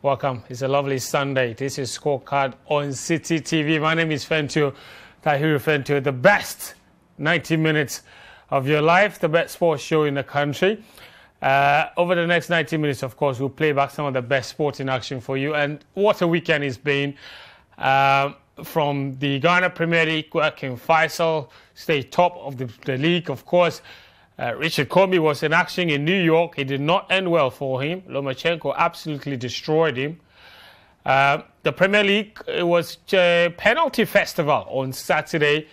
Welcome. It's a lovely Sunday. This is Scorecard on Citi TV. My name is Fentuo Tahiru Fentuo, the best 90 minutes of your life, the best sports show in the country. Uh, over the next 90 minutes, of course, we'll play back some of the best sporting action for you. And what a weekend it's been. Uh, from the Ghana Premier League, where King Faisal stayed top of the, the league, of course. Uh, Richard Commey was in action in New York. It did not end well for him. Lomachenko absolutely destroyed him. Uh, the Premier League was a penalty festival on Saturday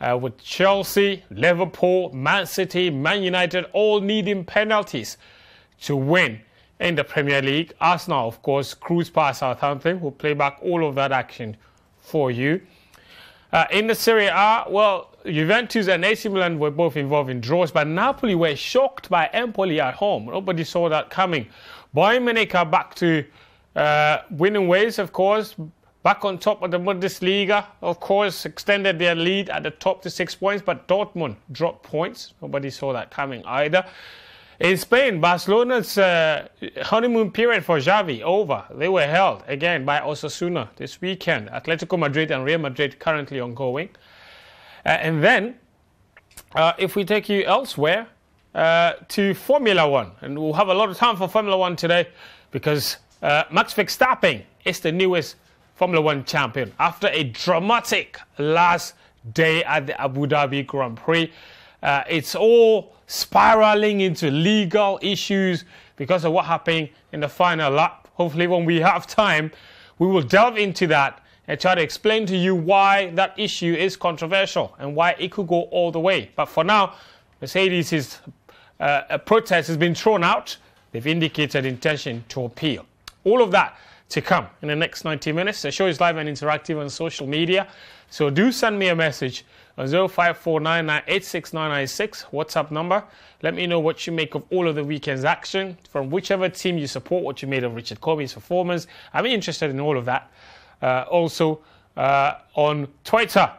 uh, with Chelsea, Liverpool, Man City, Man United all needing penalties to win in the Premier League. Arsenal, of course, cruised past Southampton. We'll play back all of that action for you. Uh, in the Serie A, well, Juventus and AC Milan were both involved in draws, but Napoli were shocked by Empoli at home. Nobody saw that coming. Bayern Munich are back to uh, winning ways, of course. Back on top of the Bundesliga, of course, extended their lead at the top to six points, but Dortmund dropped points. Nobody saw that coming either. In Spain, Barcelona's uh, honeymoon period for Xavi over. They were held again by Osasuna this weekend. Atletico Madrid and Real Madrid currently ongoing. Uh, and then, uh, if we take you elsewhere uh, to Formula One, and we'll have a lot of time for Formula One today because uh, Max Verstappen is the newest Formula One champion after a dramatic last day at the Abu Dhabi Grand Prix. Uh, it's all spiraling into legal issues because of what happened in the final lap. Hopefully, when we have time, we will delve into that and try to explain to you why that issue is controversial and why it could go all the way. But for now, Mercedes' uh, protest has been thrown out. They've indicated intention to appeal. All of that to come in the next 90 minutes. The show is live and interactive on social media. So do send me a message on 0549986996 WhatsApp number. Let me know what you make of all of the weekend's action from whichever team you support, what you made of Richard Commey's performance. I'm interested in all of that. Uh, also uh, on Twitter,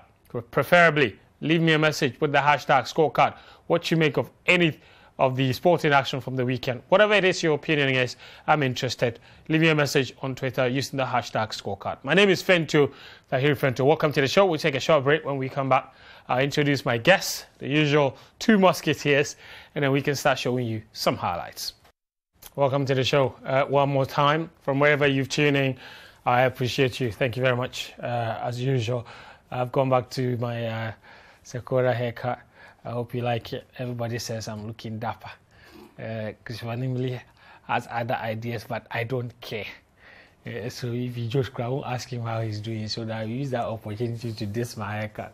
preferably, leave me a message with the hashtag scorecard. What you make of any of the sporting action from the weekend. Whatever it is your opinion is, I'm interested. Leave me a message on Twitter using the hashtag scorecard. My name is Fentuo Tahir Fentuo. Welcome to the show. We'll take a short break. When we come back, I'll introduce my guests, the usual two musketeers, and then we can start showing you some highlights. Welcome to the show uh, one more time from wherever you've tuned in. I appreciate you. Thank you very much, uh, as usual. I've gone back to my uh, Sakora haircut. I hope you like it. Everybody says I'm looking dapper. Because uh, Vanimli has other ideas, but I don't care. Uh, so if you just will ask him how he's doing, so that I use that opportunity to diss my haircut.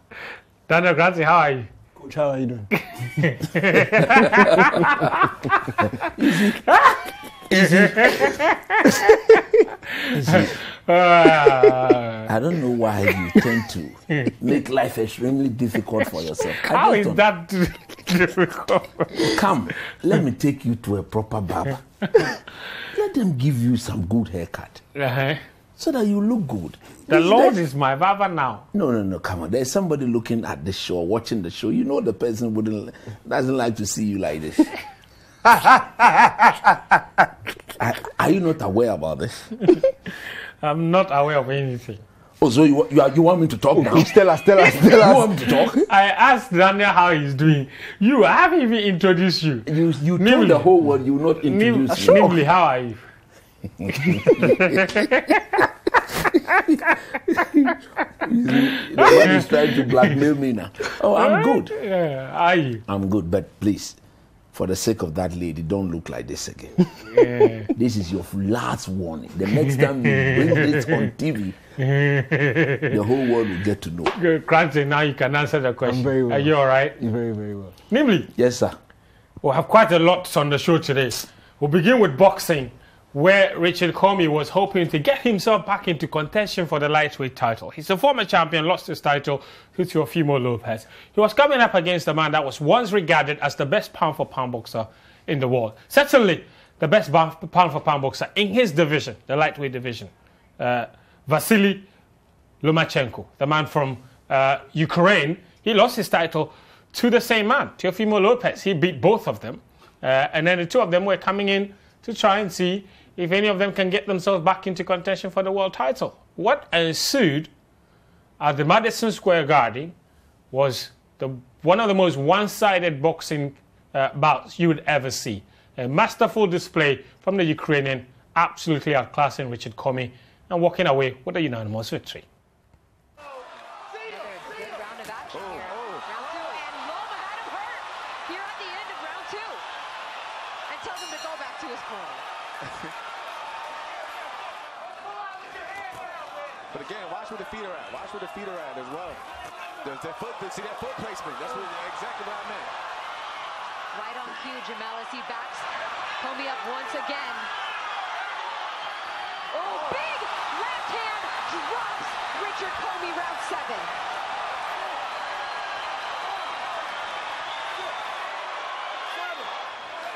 Daniel Granzi, how are you? Coach, how are you doing? Easy. Easy. Easy. I don't know why you tend to make life extremely difficult for yourself. How is that difficult? Come, let me take you to a proper barber. let them give you some good haircut. Uh-huh. So that you look good. The Lord is my barber now. No, no, no. Come on. There's somebody looking at the show, watching the show. You know the person wouldn't doesn't like to see you like this. are, are you not aware about this? I'm not aware of anything. Oh, so you, you, you want me to talk oh, now? Tell us, tell us, tell us. You want me to talk? I asked Daniel how he's doing. You, I haven't even introduced you. You, you Nimli. told the whole world you not introduce Nimli, me. Nimli, how are you? the one is trying to blackmail me now. Oh, I'm good. Yeah, are you? I'm good, but please, for the sake of that lady, don't look like this again. Yeah. this is your last warning. The next time you bring this on TV, the whole world will get to know. Good, now you can answer the question. I'm very well. Are you all right? Very, very well. Namely, yes, sir. We'll have quite a lot on the show today. We'll begin with boxing where Richard Commey was hoping to get himself back into contention for the lightweight title. He's a former champion, lost his title to Teofimo Lopez. He was coming up against a man that was once regarded as the best pound for pound boxer in the world. Certainly the best pound for pound boxer in his division, the lightweight division. Uh, Vasily Lomachenko, the man from uh, Ukraine, he lost his title to the same man, Teofimo Lopez. He beat both of them. Uh, and then the two of them were coming in to try and see if any of them can get themselves back into contention for the world title. What ensued at the Madison Square Garden was the, one of the most one-sided boxing uh, bouts you would ever see. A masterful display from the Ukrainian, absolutely outclassing Richard Commey and walking away with a unanimous victory. But again, watch where the feet are at. Watch where the feet are at as well. There's that foot, see that foot placement. That's what, exactly what I meant. Right on cue, Jamel as he backs Commey up once again. Oh, oh, big left hand drops Richard Commey round seven.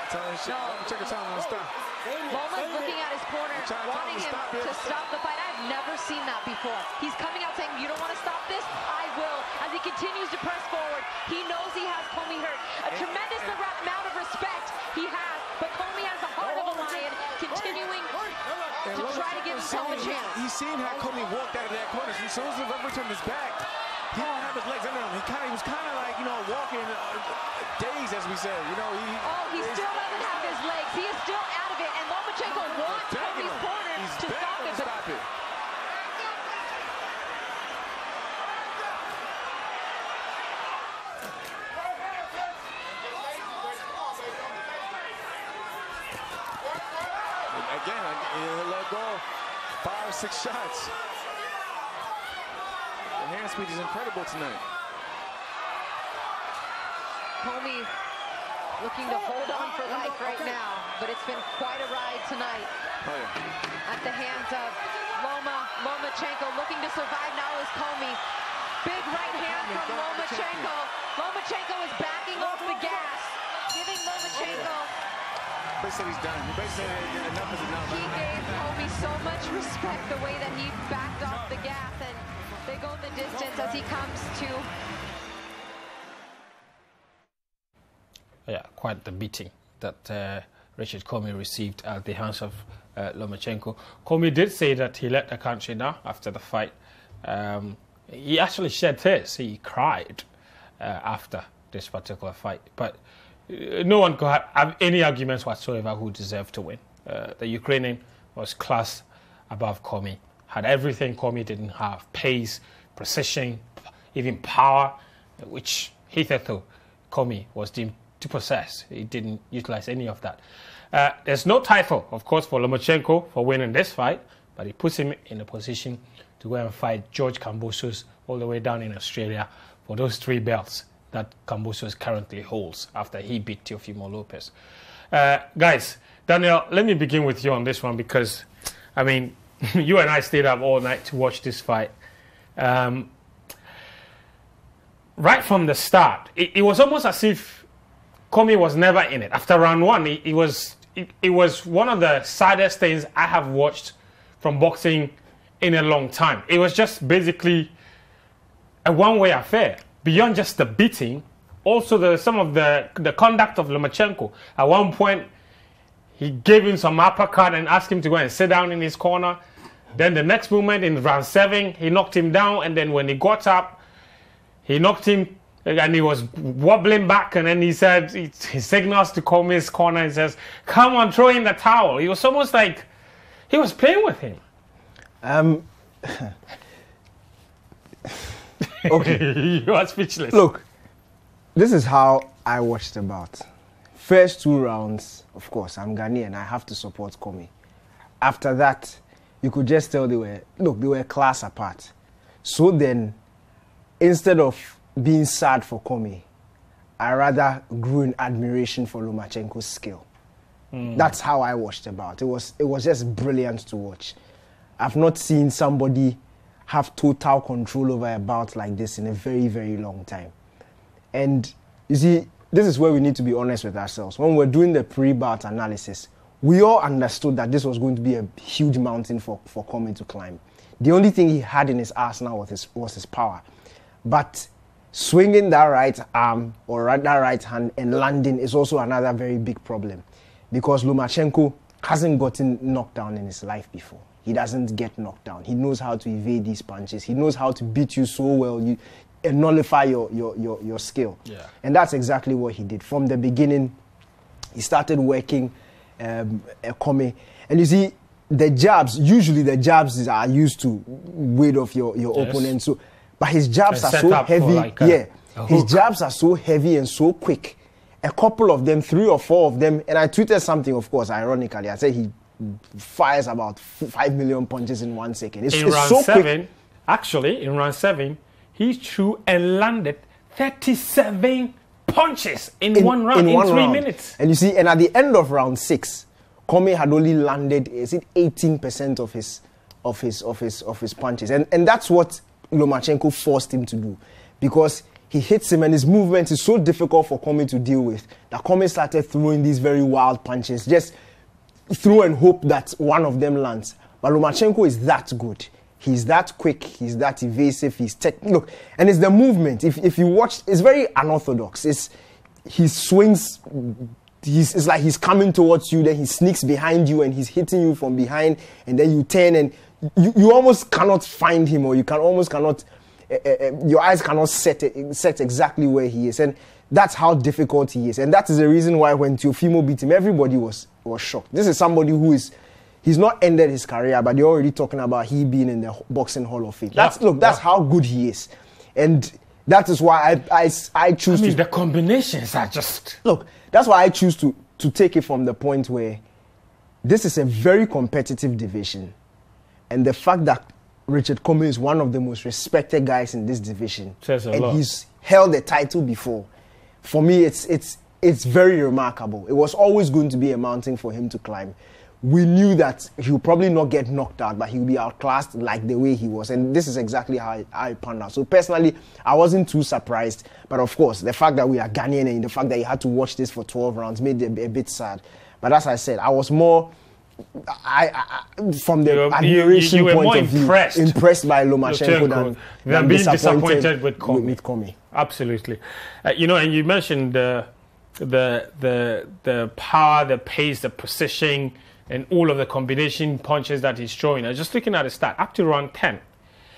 Telling shit. No. Check the time on stop. Loma's looking at his corner, wanting him to stop the fight. I've never seen that before. He's coming out saying, you don't want to stop this? I will. As he continues to press forward, he knows he has Commey hurt. A tremendous amount of respect he has, but Commey has the heart of a lion, continuing to try to give himself a chance. He's seen how Commey walked out of that corner. As soon as the referee turned his back, he don't have his legs under him. He kind of he was kind of like you know walking uh, days, as we said. You know he. Oh, he still doesn't have his legs. He is still out of it, wants Commey's corner He's to stop it. To stop it. Again, he'll let go. Five or six shots. The hand speed is incredible tonight. Commey looking to hold on for life right now, but it's been quite a ride tonight. Oh, yeah. At the hands of Loma, Lomachenko looking to survive now is Commey. Big right hand from Lomachenko. Lomachenko is backing off the gas, giving Lomachenko. Basically, he's done. He basically said enough is enough. He gave Commey so much respect the way that he backed off the gas, and they go the distance as he comes to yeah, quite the beating that uh, Richard Commey received at the hands of uh, Lomachenko. Commey did say that he left the country now after the fight. Um, he actually shed tears. He cried uh, after this particular fight. But uh, no one could have, have, any arguments whatsoever who deserved to win. Uh, the Ukrainian was class above Commey, had everything Commey didn't have pace, precision, even power, which hitherto Commey was deemed to possess. He didn't utilize any of that. Uh, there's no title, of course, for Lomachenko for winning this fight, but it puts him in a position to go and fight George Kambosos all the way down in Australia for those three belts that Kambosos currently holds after he beat Teofimo Lopez. Uh, guys, Daniel, let me begin with you on this one because, I mean, you and I stayed up all night to watch this fight. Um, right from the start, it, it was almost as if Commey was never in it. After round one, it, it was it, it, was one of the saddest things I have watched from boxing in a long time. It was just basically a one-way affair. Beyond just the beating, also the some of the the conduct of Lomachenko. At one point, he gave him some uppercut and asked him to go and sit down in his corner. Then the next moment in round seven, he knocked him down, and then when he got up, he knocked him and he was wobbling back and then he said he, he signals to Commey's corner and says come on throw in the towel. He was almost like he was playing with him. Um okay. You are speechless. Look this is how i watched about first two rounds. Of course i'm ghanaian i have to support Commey after that you could just tell they were look they were class apart. So then instead of being sad for Commey, I rather grew in admiration for Lomachenko's skill. Mm. That's how I watched about. It was it was just brilliant to watch. I've not seen somebody have total control over a bout like this in a very very long time. And you see, this is where we need to be honest with ourselves. When we're doing the pre-bout analysis, we all understood that this was going to be a huge mountain for for Commey to climb. The only thing he had in his arsenal was his was his power, but swinging that right arm or that right hand and landing is also another very big problem because Lomachenko hasn't gotten knocked down in his life before. He doesn't get knocked down. He knows how to evade these punches. He knows how to beat you so well. You and nullify your, your, your, your skill. Yeah. And that's exactly what he did. From the beginning, he started working um, Ekome. And you see, the jabs, usually the jabs are used to weight off your, your Yes. opponent. So, but his jabs are so heavy. like a- yeah. a His jabs are so heavy and so quick. A couple of them, three or four of them, and I tweeted something, of course, ironically. I said he fires about five million punches in one second. It's, in it's round so seven, quick. actually, in round seven, he threw and landed 37 punches in, one round, in, one three round. minutes. And you see, and at the end of round six, Commey had only landed is it 18% of his of his of his of his punches. And and that's what Lomachenko forced him to do. Because he hits him and his movement is so difficult for Commey to deal with that Commey started throwing these very wild punches. Just throw and hope that one of them lands. But Lomachenko is that good. He's that quick. He's that evasive. He's tech. Look, and it's the movement. If if you watch, it's very unorthodox. It's he swings. He's, it's like he's coming towards you, then he sneaks behind you and he's hitting you from behind, and then you turn and you, you almost cannot find him, or you can almost cannot. Uh, uh, your eyes cannot set it, set exactly where he is, and that's how difficult he is, and that is the reason why when Teofimo beat him, everybody was was shocked. This is somebody who is he's not ended his career, but they're already talking about he being in the boxing hall of fame. That's look, that's yeah. how good he is, and that is why I I, I I choose mean, to the combinations are just. look. That's why I choose to to take it from the point where this is a very competitive division, and the fact that Richard Commey is one of the most respected guys in this division, Says a and lot. he's held the title before. For me, it's it's it's very remarkable. It was always going to be a mountain for him to climb. We knew that he would probably not get knocked out, but he would be outclassed like the way he was. And this is exactly how how it panned out. So personally, I wasn't too surprised. But of course, the fact that we are Ghanaian and the fact that he had to watch this for 12 rounds made it a bit sad. But as I said, I was more I, I from the You were- you- admiration you were point more of view, impressed. impressed by Lomachenko than, than being disappointed with Commey. With, Commey. Absolutely. Uh, you know, and you mentioned the, the, the, the power, the pace, the precision, and all of the combination punches that he's throwing. I was just looking at the stat. Up to round 10,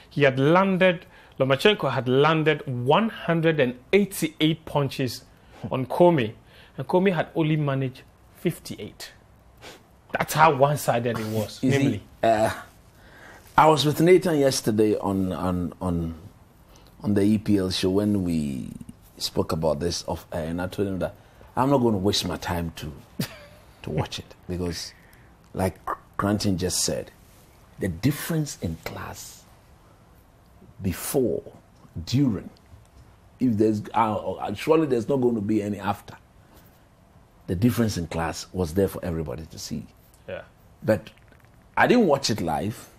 he had landed, Lomachenko had landed 188 punches on Commey, and Commey had only managed 58. That's how one sided it was, namely. see, uh, I was with Nathan yesterday on on on on the EPL show when we spoke about this of air, and I told him that I'm not going to waste my time to to watch it because, like Cranton just said, the difference in class before, during, if there's uh, surely there's not going to be any after. The difference in class was there for everybody to see. But I didn't watch it live.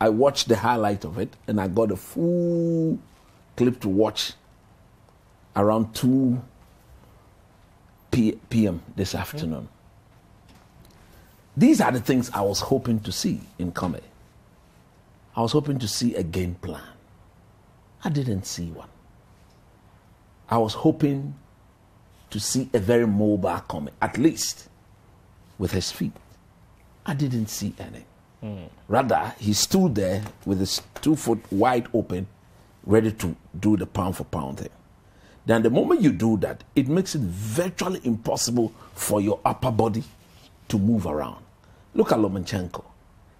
I watched the highlight of it and I got a full clip to watch around 2 p- p.m. this afternoon. These are the things I was hoping to see in comedy. I was hoping to see a game plan. I didn't see one. I was hoping to see a very mobile comedy, at least with his feet. I didn't see any. Rather, he stood there with his two foot wide open, ready to do the pound for pound thing. Then, the moment you do that, it makes it virtually impossible for your upper body to move around. Look at Lomachenko.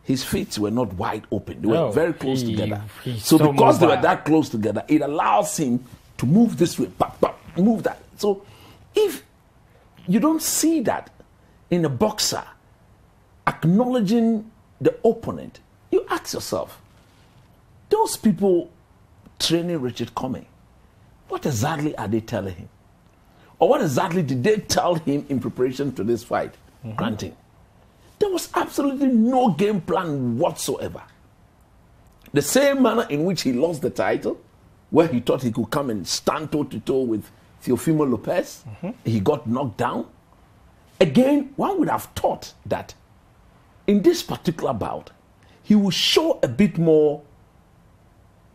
His feet were not wide open, they were No, very close he- together. So, so because they were that close together, it allows him to move this way, pop, pop, move that. So, if you don't see that in a boxer acknowledging the opponent, you ask yourself, those people training Richard Commey, what exactly are they telling him? Or what exactly did they tell him in preparation to this fight? Mm-hmm. Granting. There was absolutely no game plan whatsoever. The same manner in which he lost the title, where he thought he could come and stand toe to toe with Teofimo Lopez, mm-hmm. he got knocked down. Again, one would have thought that in this particular bout, he will show a bit more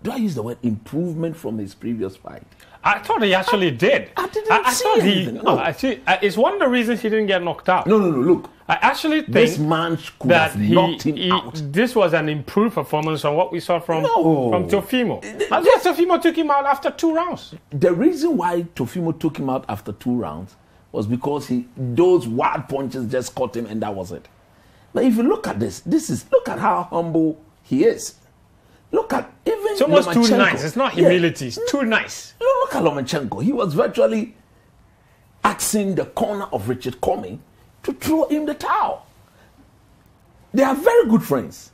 do I use the word improvement from his previous fight? I thought he actually did. I didn't see thought he. anything, No, no. actually, uh, it's one of the reasons he didn't get knocked out. No, no, no. Look, I actually think this man could that have he, knocked him he- out. this was an improved performance from what we saw from No. from Teofimo. I thought Teofimo took him out after two rounds. The reason why Teofimo took him out after two rounds was because he those wild punches just caught him, and that was it. But if you look at this, this is look at how humble he is. Look at even It's almost too nice. It's not Yeah. humility. It's too nice. Look at Lomachenko. He was virtually asking the corner of Richard Commey to throw him the towel. They are very good friends.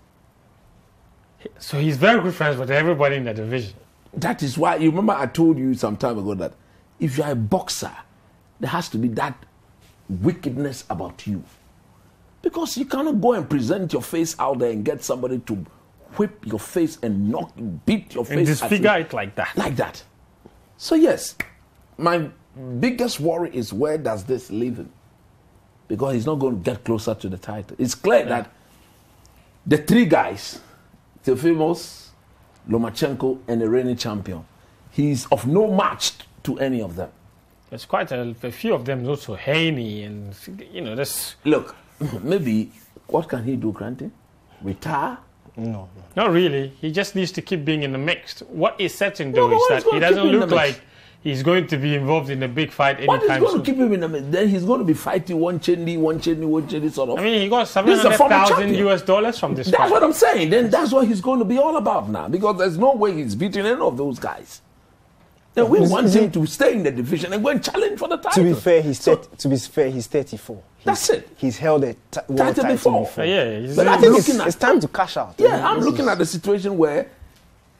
So he's very good friends with everybody in the division. That is why you remember I told you some time ago that if you are a boxer, there has to be that wickedness about you. Because you cannot go and present your face out there and get somebody to whip your face and knock, beat your And face as disfigure it like that. like that. So yes, my biggest worry is where does this leave him? Because he's not going to get closer to the title. It's clear that the three guys, Teofimos, Lomachenko, and the reigning champion, he's of no match to any of them. There's quite a, a few of them also Haney and you know this. Look, maybe what can he do, Granty? Retire? No, not really. He just needs to keep being in the mix. What is certain No, though but is what that is gonna he keep doesn't him in look the mix? like he's going to be involved in a big fight What is anytime going soon. to keep him in the mix? Then he's going to be fighting one chenny, one chenny, one chenny sort of. I mean, he got This is a former 700,000. US dollars from this That's fight. what I'm saying. Then that's what he's going to be all about now because there's no way he's beating any of those guys. Then we Is- want is him he- to stay in the division and go and challenge for the title. to be fair, he's So- thir- to be fair, he's 34. He's, That's it. He's held a t- world Title title before. before. Uh, yeah, he's, But I I'm think it's, at- it's time to cash out. yeah, I'm This looking at the situation where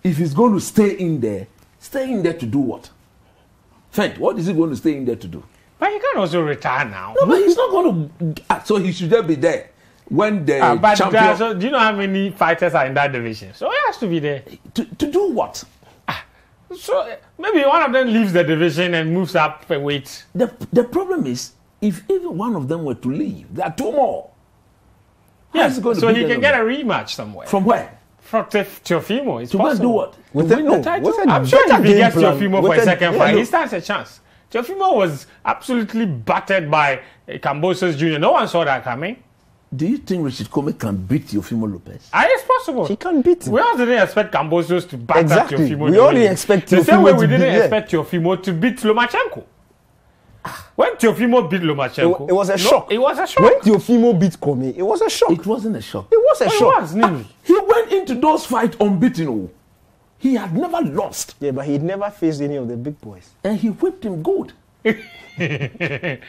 if he's going to stay in there, stay in there to do what? Fent, what is he going to stay in there to do? but he can also retire now. No, but he's not going to. So he should just be there when the Ah, but champion. uh, so do you know how many fighters are in that division? So he has to be there. to, to do what? So uh, maybe one of them leaves the division and moves up a weight. The, the problem is, if even one of them were to leave, there are two more. How is Yes, he going to so he can get a rematch somewhere. From where? From Teofimo, it's To go and do possible. what? With to a- win no, the title? with a- I'm sure Better if he game gets plan. Teofimo With for a a- second yeah, fight, he look. stands a chance. Teofimo was absolutely battered by uh, Kambosos Jr. No one saw that coming. Do you think Richard Commey can beat Teofimo Lopez? Ah, it's possible. He can beat him. We also didn't expect Kambosos to batter Exactly. Teofimo. We only way- expect The same way we to didn't beat- yeah. expect Teofimo to beat Lomachenko. When Teofimo beat It, Lomachenko, wa- it was a no, shock. It was a shock. When Teofimo beat Commey, it was a shock. It wasn't a shock. It was a oh, it shock. was, Nini. Ah, he went into those fights unbeaten. oh. He had never lost, Yeah, but he'd never faced any of the big boys. and he whipped him good.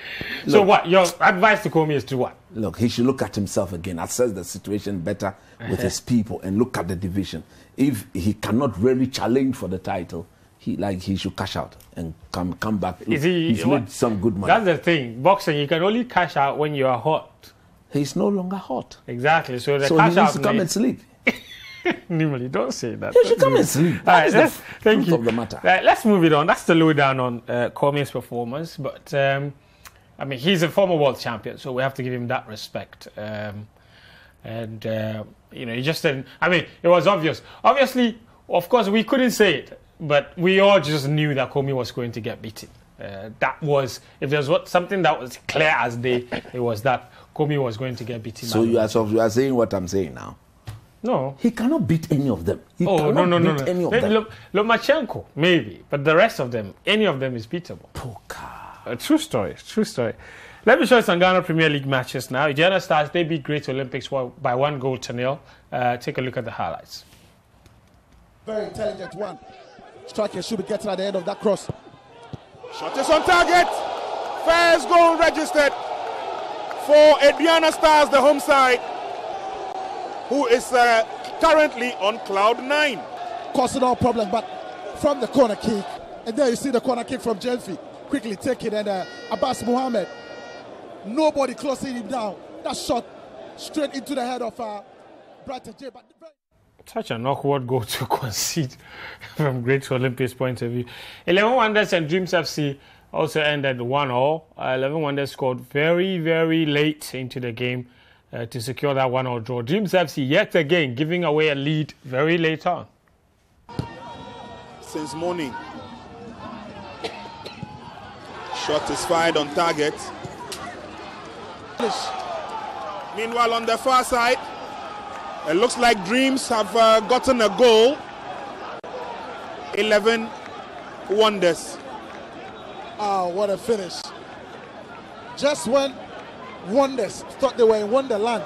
So what? Your advice to Commey is to what? Look, he should look at himself again, assess the situation better with his people, and look at the division. If he cannot really challenge for the title, he like he should cash out and come come back. Is he? He's what- made some good money. That's the thing. Boxing, you can only cash out when you are hot. He's no longer hot, Exactly. So the so he cash needs out. to come and sleep. Nimali, don't say that. He should come and sleep. All right, let's, the thank truth you. of the matter. Right, let's move it on. That's the lowdown on uh, Commey's performance. But um, I mean, he's a former world champion, so we have to give him that respect. Um, and uh, you know, he just didn't. I mean, it was obvious. Obviously, of course, we couldn't say it, but we all just knew that Commey was going to get beaten. Uh, that was, if there's what something that was clear as day, it was that Commey was going to get beaten. So you are, so you are saying what I'm saying now. no, He cannot beat any of them. He Oh cannot no no no beat no! any of Maybe them. Lo- Lomachenko maybe, but the rest of them, any of them is beatable. Poker. A true story, true story. Let me show you some Ghana Premier League matches now. Aduana Stars they beat Great Olympics by one goal to nil. Uh, take a look at the highlights. Very intelligent one. Striker should be getting at the end of that cross. Shot is on target. First goal registered for Aduana Stars, the home side, who is uh, currently on cloud nine. causing all problems, but from the corner kick, and there you see the corner kick from Jelfi, quickly take it, and uh, Abbas Mohammed, nobody closing him down. That shot straight into the head of uh, Brighton J. But Such an awkward goal to concede from Great Olympics point of view. 11 Wonders and Dreams FC also ended 1 all. Uh, 11 Wonders scored very, very late into the game uh, to secure that 1 all draw. Dreams FC yet again giving away a lead very late on. since morning. Shot is fired on target. Meanwhile, on the far side, it looks like Dreams have uh, gotten a goal. 11 wonders. Oh, what a finish. Just when Wonders thought they were in Wonderland,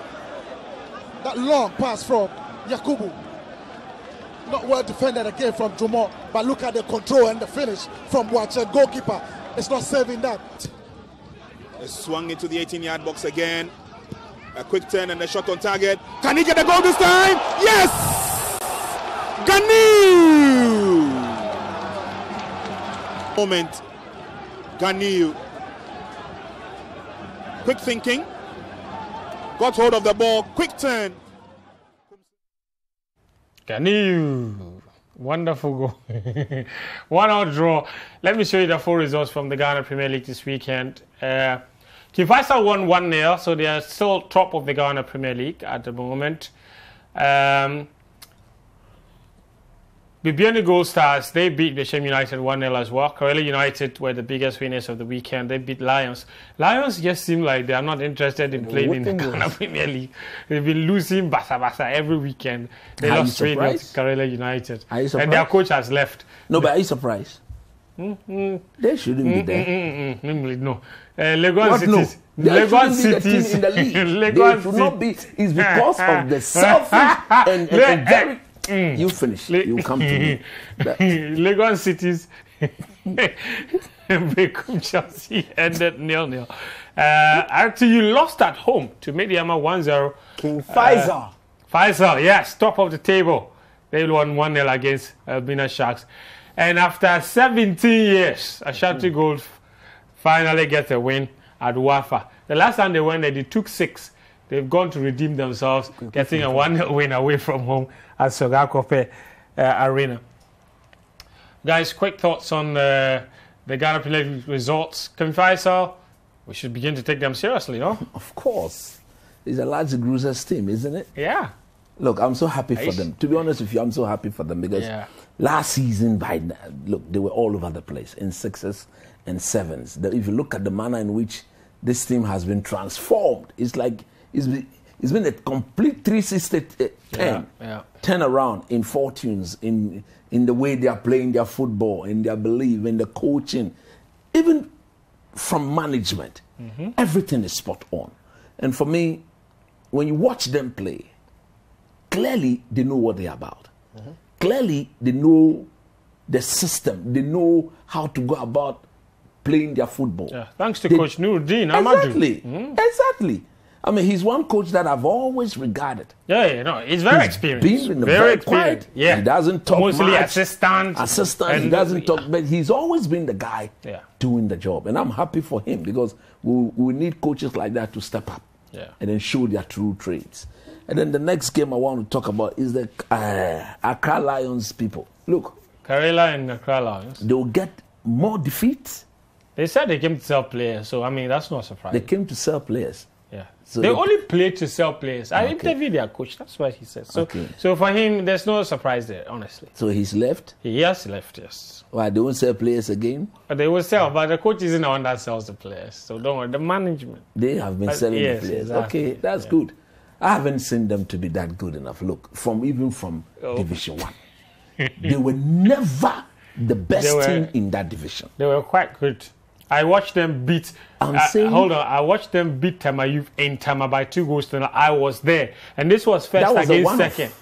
that long pass from Yakubu. Not well defended again from Dumont, but look at the control and the finish from Watcher, goalkeeper. It's not saving that. They swung into the 18 yard box again. A quick turn and a shot on target. Can he get a goal this time? Yes! Ganiu! Moment. Ganiu. Quick thinking. Got hold of the ball. Quick turn. Ganiu. Wonderful goal. One out draw. Let me show you the full results from the Ghana Premier League this weekend. Uh, King Faisal won 1 0, so they are still top of the Ghana Premier League at the moment. Um, Bibiani Gold Stars, they beat Bechem United 1 0 as well. Karela United were the biggest winners of the weekend. They beat Lions. Lions just seem like they are not interested in playing in the Ghana Premier League. They've been losing basa basa every weekend. They Are lost 3 0 to? Karela United. Are you And their coach has left. No, but are you surprised? Mm-hmm. They shouldn't be mm, there. Mm-mm, mm, no. Uh, Legon What no? Legon shouldn't be the Cities. in the league. Legon they should not be. It's because of the selfish and, and, and very. You finish. Le- You come to me. That- Legon Cities become Chelsea ended nil nil. Uh, you lost at home to Medeama 1 0. King Faisal. Faisal, yes, top of the table. They won 1 0 against Elmina Sharks. And after 17 years, Ashanti Gold finally get a win at Wafa. The last time they went there, they took six. They've gone to redeem themselves, getting a 1 win away from home at Sogakope uh, Arena. Guys, quick thoughts on uh, the Ghana Premier results. King Faisal, we should begin to take them seriously, no? of course. It's a large Grusah's team, isn't it? Yeah. Look, I'm so happy for them. To be honest with you, I'm so happy for them because Yeah. last season, by look, they were all over the place in sixes and sevens. If you look at the manner in which this team has been transformed, it's like it's been, it's been a complete 360 uh, turn, yeah. turn around in fortunes, in in the way they are playing their football, in their belief, in the coaching, even from management. Everything is spot on. And for me, when you watch them play, clearly they know what they're about. Clearly they know the system. They know how to go about playing their football. Yeah. Thanks to They- Coach Nuruddin Amadou. Exactly. Exactly. I mean, he's one coach that I've always regarded. Yeah, yeah, no, he's very He's experienced. the very very experienced. quiet. Yeah, He doesn't talk Mostly much. assistant. Assistant, he doesn't talk, but he's always been the guy Yeah. doing the job. And I'm happy for him because we, we need coaches like that to step up Yeah. and then show their true traits. And then the next game I want to talk about is the uh, Accra Lions people. Look, Karela and Accra Lions. they'll get more defeats. They said they came to sell players, so I mean that's not surprising. They came to sell players. yeah, So they they- only play to sell players. I Okay. interviewed their coach. That's what he said. So, Okay. so for him, there's no surprise there. Honestly, So he's left. he has left. Yes, Why they won't sell players again? but they will sell. But the coach isn't the one that sells the players. So don't worry. The management. They have been But selling yes, the players. exactly. Okay, that's Yeah. good. I haven't seen them to be that good enough. Look, from even from Oh. Division One, they were never the best were- team in that division. They were quite good. I watched them beat. I'm uh, hold on, I watched them beat Tema Youth in Tema by two goals to nil. I was there, and this was first was against second.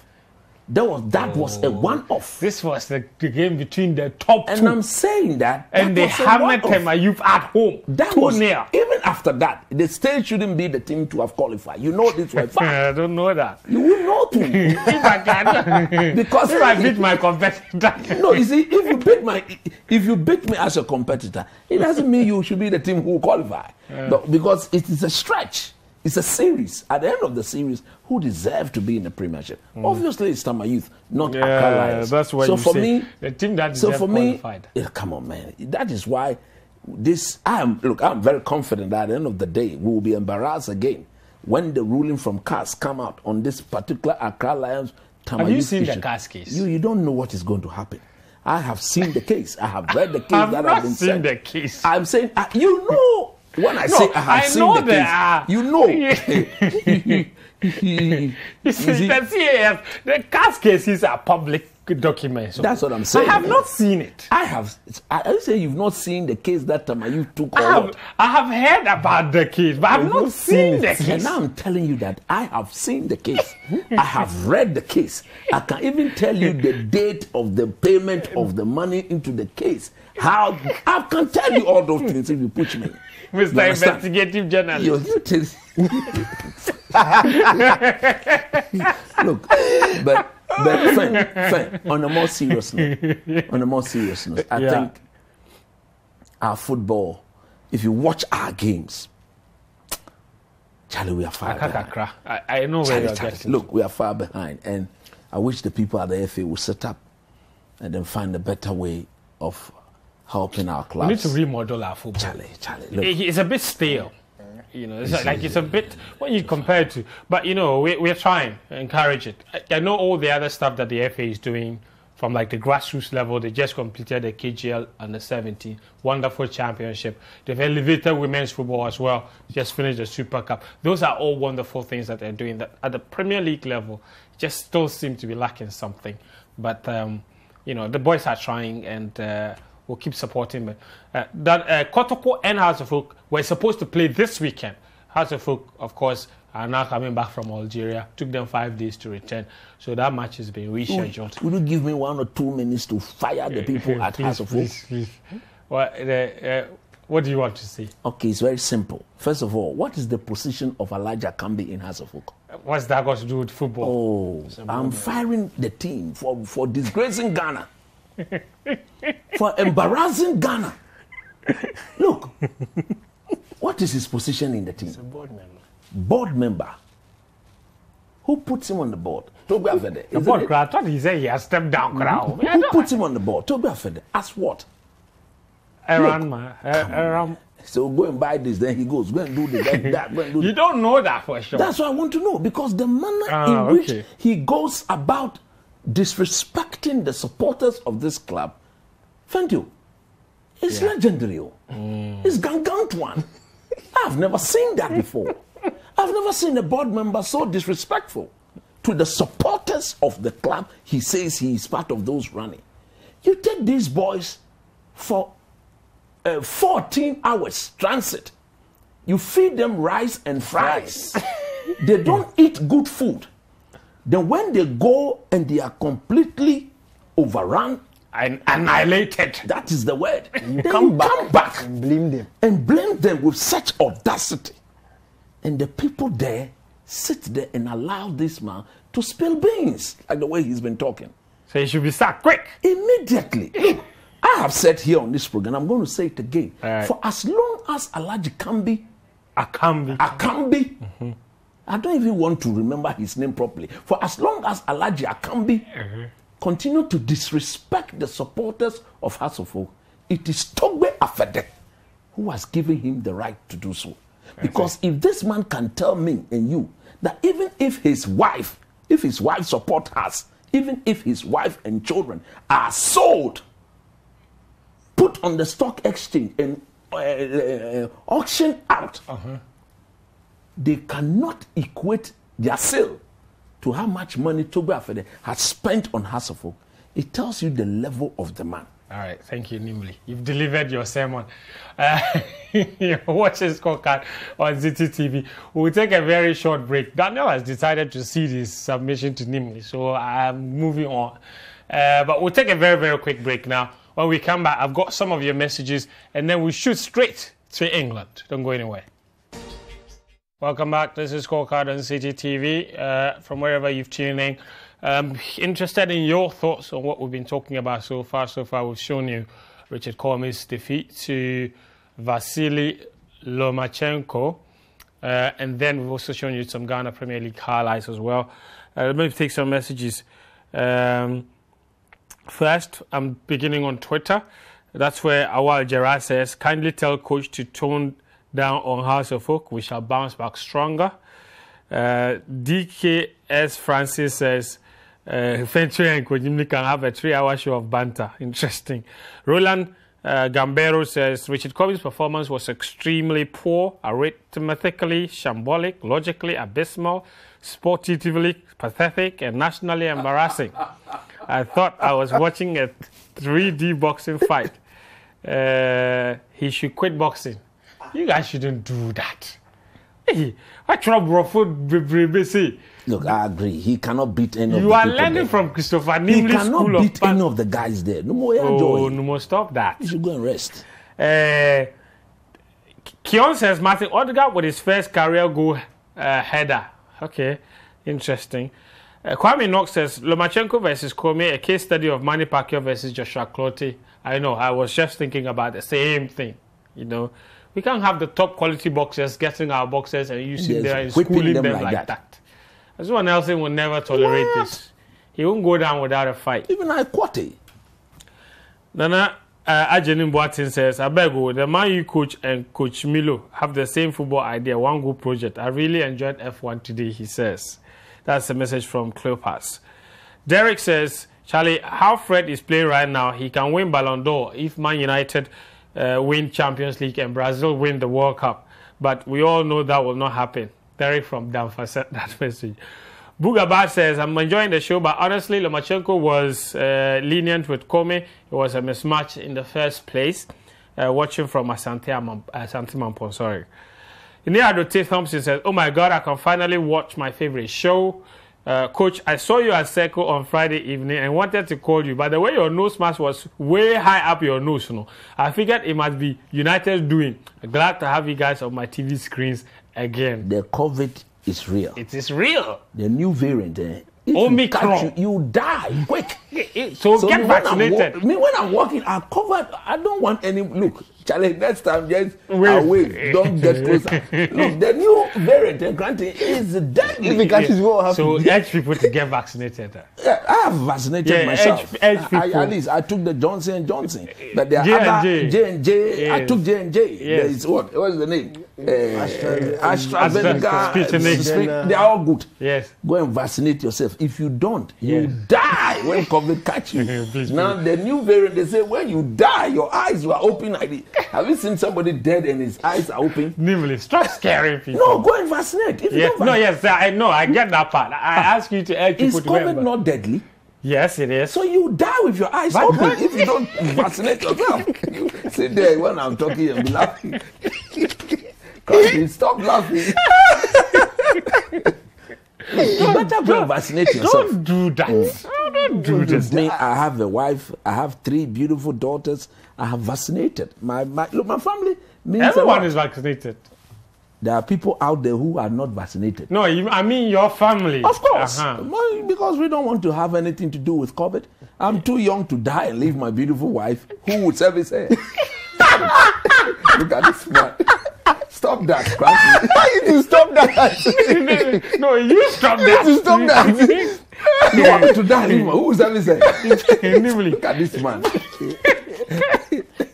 That was that was a oh. one-off. This was the, the game between the top And two, I'm saying that, and that they was a hammered. Youth at home. That was nil. even after that. They still shouldn't be the team to have qualified. You know this fact. I don't know that. You will know to if I can, because if I beat my competitor, No, you see, if you beat my, if you beat me as a competitor, it doesn't mean you should be the team who qualify. No, because it is a stretch. It's a series. At the end of the series, who deserve to be in the Premiership? Obviously, it's Tema Youth, not Mm. yeah, Lions. that's what so you for say. me, the team that so for me, qualified. yeah, come on, man. That is why this. I'm look. I'm very confident that at the end of the day, we will be embarrassed again when the ruling from CAS come out on this particular Accra Lions. Tema Have you Youth seen the. CAS case? You you don't know what is going to happen. I have seen the case. I have read the case I've that not have been seen sent. the case. I'm saying, uh, you know, when I No, say I have I seen know the case, are. Ah. you know. You see, the CAF, the CAS cases are public documents. That's what I'm saying. I have not seen it. I have. I I say you've not seen the case that time you took I have, out. I have heard about the case, but I have not seen the case. And now I'm telling you that I have seen the case. I have read the case. I can even tell you the date of the payment of the money into the case. How I can tell you all those things if you push me. You Mr. understand? Investigative Journalist. You, you tell- Look, but but fine, fine. On a more serious note, on a more serious note, I Yeah. think our football. If you watch our games, Charlie, we are far behind. Kakakra. I, I know where Charlie, you're Charlie, getting. look, we are far behind, and I wish the people at the FA would set up and then find a better way of helping our clubs. we need to remodel our football. Charlie, Charlie, look. It's a bit stale. You know, it's like, like it's a bit when you compare it to, but you know, we, we're trying to encourage it. I, I know all the other stuff that the FA is doing from like the grassroots level. They just completed the KGL under 17 wonderful championship. They've elevated women's football as well. Just finished the Super Cup. Those are all wonderful things that they're doing. That at the Premier League level, just still seem to be lacking something. But um, you know, the boys are trying and. Uh, We'll keep supporting them. Uh, that uh, Kotoko and Hearts of Oak were supposed to play this weekend. Hearts of Oak, of course, are now coming back from Algeria. Took them five days to return, so that match has been rescheduled. Would you give me one or two minutes to fire the people at please, House of please, please. Well, uh, uh, what do you want to see? Okay, it's very simple. First of all, what is the position of Alhaji Kambi in House of? What's that got to do with football? Oh, I'm firing the team for, for disgracing Ghana, for embarrassing Ghana. Look, what is his position in the team? board member. Board member. Who puts him on the board? Togbe Afede. The board it? crowd, I thought he said he has stepped down. Crowd. I Who don't- puts him on the board? Togbe Afede. As what? Around my, uh, around. So go and buy this, then he goes, go and do this, then that, go and do You this. don't know that for sure. That's what I want to know because the manner Ah, in which he goes about disrespecting the supporters of this club, thank you, it's legendary. oh. Mm. It's Gangang one. I've never seen that before. I've never seen a board member so disrespectful to the supporters of the club. He says he is part of those running. You take these boys for uh, 14 hours transit. You feed them rice and fries. they don't eat good food. Then when they go and they are completely overrun, An- annihilated. that is the word. You come back. come back Blame them. and blame them with such audacity. And the people there sit there and allow this man to spill beans, like the way he's been talking. So he should be sacked quick. Immediately. I have said here on this program, I'm going to say it again. Alright. For as long as Alhaji Kambi, Akambi. Akambi, mm-hmm. I don't even want to remember his name properly. For as long as Alhaji Akambi continue to disrespect the supporters of Folk, it is Togbe Afede who has given him the right to do so. Because if this man can tell me and you that even if his wife, if his wife support us, even if his wife and children are sold, put on the stock exchange and uh, uh, auction out, they cannot equate their sale to how much money Togbe Afede has spent on Hearts of Oak. It tells you the level of the man. All right, thank you, Nimli. You've delivered your sermon. Uh, you're watching Scorecard on Citi TV. We'll take a very short break. Daniel has decided to see this submission to Nimli, so I'm moving on. Uh, but we'll take a very, very quick break now. When we come back, I've got some of your messages, and then we shoot straight to England. Don't go anywhere. Welcome back. This is Scorecard on Citi TV uh, from wherever you've tuned in. Um, interested in your thoughts on what we've been talking about so far. So far, we've shown you Richard Commey's defeat to Vasily Lomachenko. Uh, and then we've also shown you some Ghana Premier League highlights as well. Uh, let me take some messages. Um, first, I'm beginning on Twitter. That's where Awal Gerard says, kindly tell coach to tone down on Hearts of Oak. We shall bounce back stronger. Uh, DKS Francis says, Uh, Fenture and Kojimni can have a three-hour show of banter. Interesting. Roland uh, Gambero says Richard Cobbins' performance was extremely poor, arithmetically shambolic, logically abysmal, sportively pathetic, and nationally embarrassing. I thought I was watching a 3D boxing fight. Uh, he should quit boxing. You guys shouldn't do that. Hey, I try to say. Look, I agree. He cannot beat any of You are learning there. from Christopher He cannot School beat of any of the guys there. No more Oh, joy. no more stop that. You should go and rest. Uh, Keon says Martin Odegaard with his first career goal uh, header. Okay, interesting. Uh, Kwame Knox says Lomachenko versus Commey, a case study of Manny Pacquiao versus Joshua Clottey. I know, I was just thinking about the same thing. You know, we can't have the top quality boxers getting our boxers and using Yes, them and whipping schooling them them, like like, that. that. Azumah Nelson will never tolerate What? this. He won't go down without a fight. Even I Kwate. Nana uh, Ajenin Boatin says, I beg you, the Man U coach and Coach Milo have the same football idea, one good project. I really enjoyed F1 today, he says. That's a message from Cleopas. Derek says, Charlie, how Fred is playing right now, he can win Ballon d'Or if Man United uh, win Champions League and Brazil win the World Cup. But we all know that will not happen. Derek from Danfa sent that message. Bugabad says, I'm enjoying the show, but honestly, Lomachenko was uh, lenient with Commey. It was a mismatch in the first place. Uh, watching from Asante, Asante Mampon, sorry. Ineado T. Thompson says, Oh my God, I can finally watch my favorite show. Uh, Coach, I saw you at Circle on Friday evening and wanted to call you, but the way your nose mask was way high up your nose, you know, I figured it must be United doing. Glad to have you guys on my TV screens again. The COVID is real. It is real. The new variant. Eh, if you Omicron. catch you, you die quick. So, So get me, when I'm vaccinated. wa- me when I'm walking, I covered. I don't want any look. Charlie, next time just Wave. away. Don't get closer. look, the new variant, granted, is deadly. If it catches you, what So happens? urge people to get vaccinated. Yeah, I have vaccinated Yeah, myself. edge- edge I- I, people. at least I took the Johnson and Johnson, but there are J and other J. J and J. I took J and J. Yes. There is what? What is the name? Uh, AstraZeneca. Sputnik. Sputnik. They are all good. Yes. Go and vaccinate yourself. If you don't, you Yes. die when COVID catch you. Please, now the new variant, they say when you die, your eyes were open like this. Have you seen somebody dead and his eyes are open? Nimble, stop scaring people. No, go and vaccinate. If you Yes, don't no, yes, I know, I get that part. I ask you to Is people go COVID and- not deadly? Yes, it is. So you die with your eyes But open if you don't vaccinate yourself. You sit there when I'm talking and be laughing. Country, stop laughing. you better go and vaccinate yourself. Don't do that. Don't do this. Me, I have a wife. I have three beautiful daughters. I have vaccinated. My, my look, my family means Everyone is vaccinated. There are people out there who are not vaccinated. No, you, I mean your family. Of course, Uh-huh. Because we don't want to have anything to do with COVID. I'm too young to die and leave my beautiful wife. Who would service her? Look at this man. Stop that, Cranky. you to stop that. no, you stop that. to stop that. You want me to die? Who service her? Nimble, Look at this man.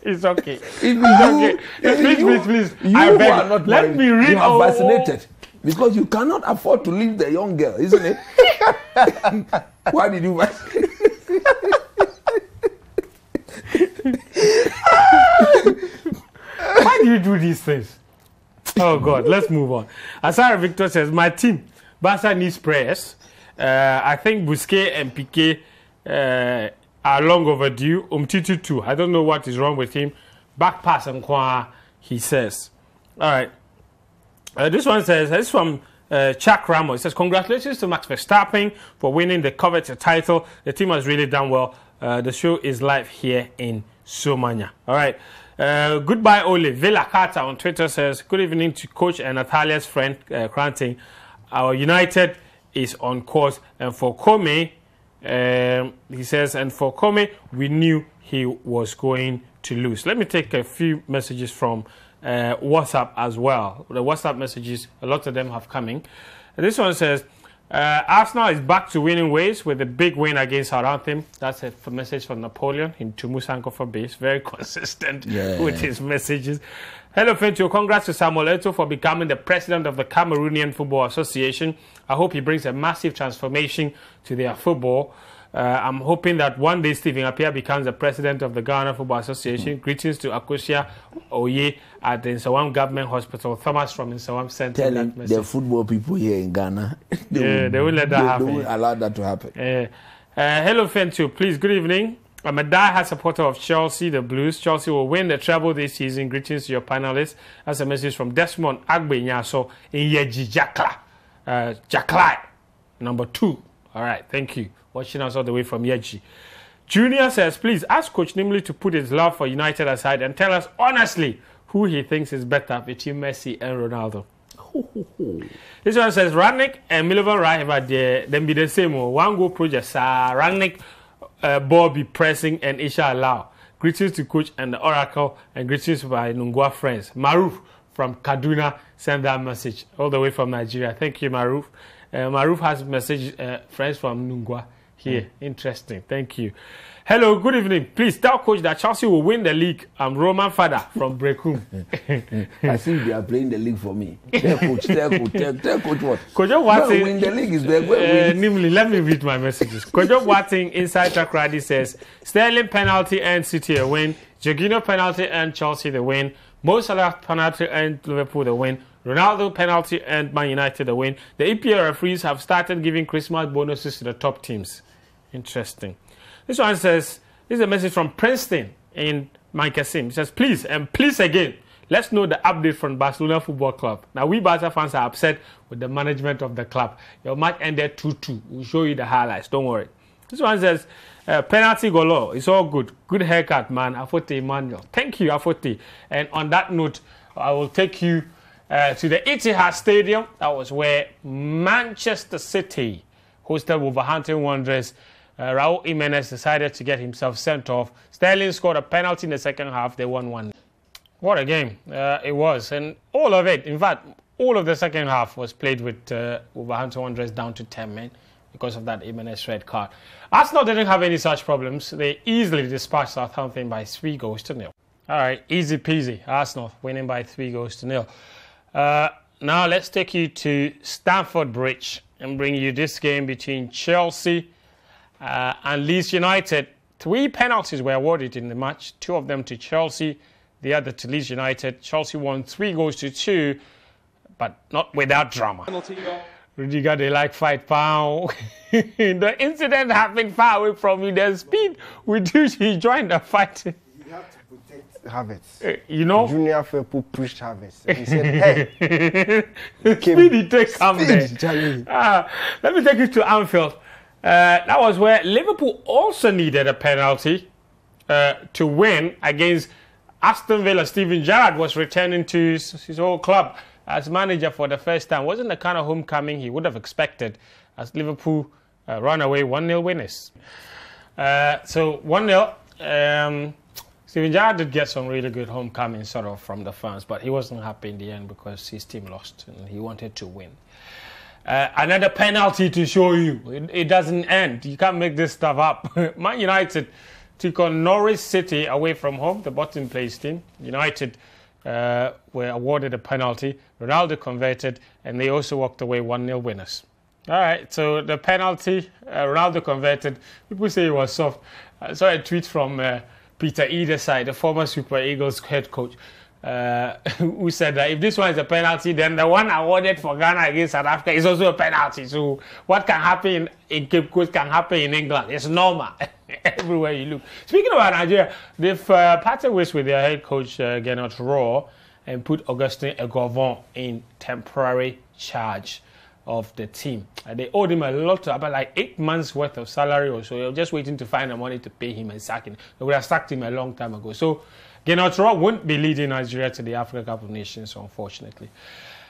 it's okay. If you, okay. if Please, you, please, please. you I beg are not let married, me read You are vaccinated because you cannot afford to leave the young girl, isn't it? Why did you vaccinate? Why do you do these things? Oh God, let's move on. Asara Victor says, my team, Barca needs prayers. Uh, I think Busquets and Piqué uh, are long overdue. Umtiti too. I don't know what is wrong with him. Back pass and kwa, he says. All right. Uh, this one says, this is from uh, Chuck Ramos. It says, Congratulations to Max Verstappen for winning the coveted title. The team has really done well. Uh, the show is live here in Somanya. All right. Uh, goodbye, Ole. Villa Carter on Twitter says, Good evening to Coach and Natalia's friend, uh, Cranting. Our United is on course. And for Commey, um, he says, and for Commey, we knew he was going to lose. Let me take a few messages from uh, WhatsApp as well. The WhatsApp messages, a lot of them have coming. This one says, Uh, Arsenal is back to winning ways with a big win against Southampton. That's a message from Napoleon in Tumusanko for base. Very consistent Yeah. with his messages. Hello, Fentuo. Congrats to Samuel Eto'o for becoming the president of the Cameroonian Football Association. I hope he brings a massive transformation to their football. Uh, I'm hoping that one day Stephen Appiah becomes the president of the Ghana Football Association. Greetings to Akosia Oye at the Nsawam Government Hospital. Thomas from Nsawam Tell him the football people here in Ghana, Yeah, they won't let that they, happen. They won't allow that to happen. Uh, uh, hello, Fentuo. Please, good evening. I'm a die-hard supporter of Chelsea, the Blues. Chelsea will win the treble this season. Greetings to your panelists. That's a message from Desmond Agbenyaso in Yeji Jakla. Uh, Jakla, number two. All right, thank you. Watching us all the way from Yeji. Junior says, please ask Coach Nimley to put his love for United aside and tell us honestly who he thinks is better between Messi and Ronaldo. This one says Rangnick and Milovan Rajevac, they them be the same. oh. One go project, sir. Rangnick, uh, ball be pressing and Isha allow. Greetings to coach and the oracle, and greetings by Nungwa friends. Maruf from Kaduna sent that message all the way from Nigeria. Thank you, Maruf. Uh, Maruf has message uh, friends from Nungwa here. Interesting. Thank you. Hello, good evening. Please tell coach that Chelsea will win the league. I'm Roman Father from Berekum. I think they are playing the league for me. Tell coach, tell coach, tell, tell coach what. Coach, what win the league is there. Uh. Nimli, let me read my messages. Kojo Watting inside Takoradi says Sterling penalty and City a win. Jorginho penalty and Chelsea the win. Mo Salah penalty and Liverpool the win. Ronaldo penalty and Man United the win. The EPL referees have started giving Christmas bonuses to the top teams. Interesting. This one says this is a message from Princeton in Mankasim. It says please and please again. Let's know the update from Barcelona Football Club. Now, we Barca fans are upset with the management of the club. Your match ended 2 2. We'll show you the highlights. Don't worry. This one says, uh, penalty galore. It's all good. Good haircut, man. Afote Emmanuel. Thank you, Afote. And on that note, I will take you uh, to the Etihad Stadium. That was where Manchester City hosted Wolverhampton Wanderers. Uh, Raul Jimenez decided to get himself sent off. Sterling scored a penalty in the second half. They won 1 what a game uh, it was. And all of it, in fact, all of the second half was played with uh, Wolverhampton Wanderers down to 10 men because of that Jimenez red card. Arsenal didn't have any such problems. They easily dispatched Southampton by three goals to nil. All right, easy peasy. Arsenal winning by three goals to nil. Uh, now let's take you to Stamford Bridge and bring you this game between Chelsea uh, and Leeds United. Three penalties were awarded in the match, two of them to Chelsea, the other to Leeds United. Chelsea won three goals to two, but not without drama. Rudiger, they like fight pound. the incident happened far away from you. The speed with which he joined the fight. You have to protect Havertz. Uh, You know, Junior Firpo pushed Havertz. He said, hey, the speed he takes come there. speed, Charlie. Ah, let me take you to Anfield. Uh, that was where Liverpool also needed a penalty uh, to win against Aston Villa. Steven Gerrard was returning to his, his old club as manager for the first time. Wasn't the kind of homecoming he would have expected as Liverpool uh, run away 1 0 winners. Uh, so 1 0. Um, Steven Gerrard did get some really good homecoming sort of from the fans, but he wasn't happy in the end because his team lost and he wanted to win. Uh, another penalty to show you. It, it doesn't end. You can't make this stuff up. Man United took on Norwich City away from home, the bottom place team. United uh, were awarded a penalty. Ronaldo converted, and they also walked away 1 0 winners. All right, so the penalty, uh, Ronaldo converted. People say it was soft. I saw a tweet from uh, Peter Ederside, the former Super Eagles head coach, uh, who said that if this one is a penalty, then the one awarded for Ghana against South Africa is also a penalty. So what can happen in, in Cape Coast can happen in England. It's normal everywhere you look. Speaking about Nigeria, they've uh, parted ways with their head coach, uh, Gernot Rohr, and put Augustine Eguavoen in temporary charge of the team. Uh, they owed him a lot, about like eight months worth of salary or so. They were just waiting to find the money to pay him and sack him. They would have sacked him a long time ago. So Gernot Rohr won't be leading Nigeria to the Africa Cup of Nations, unfortunately.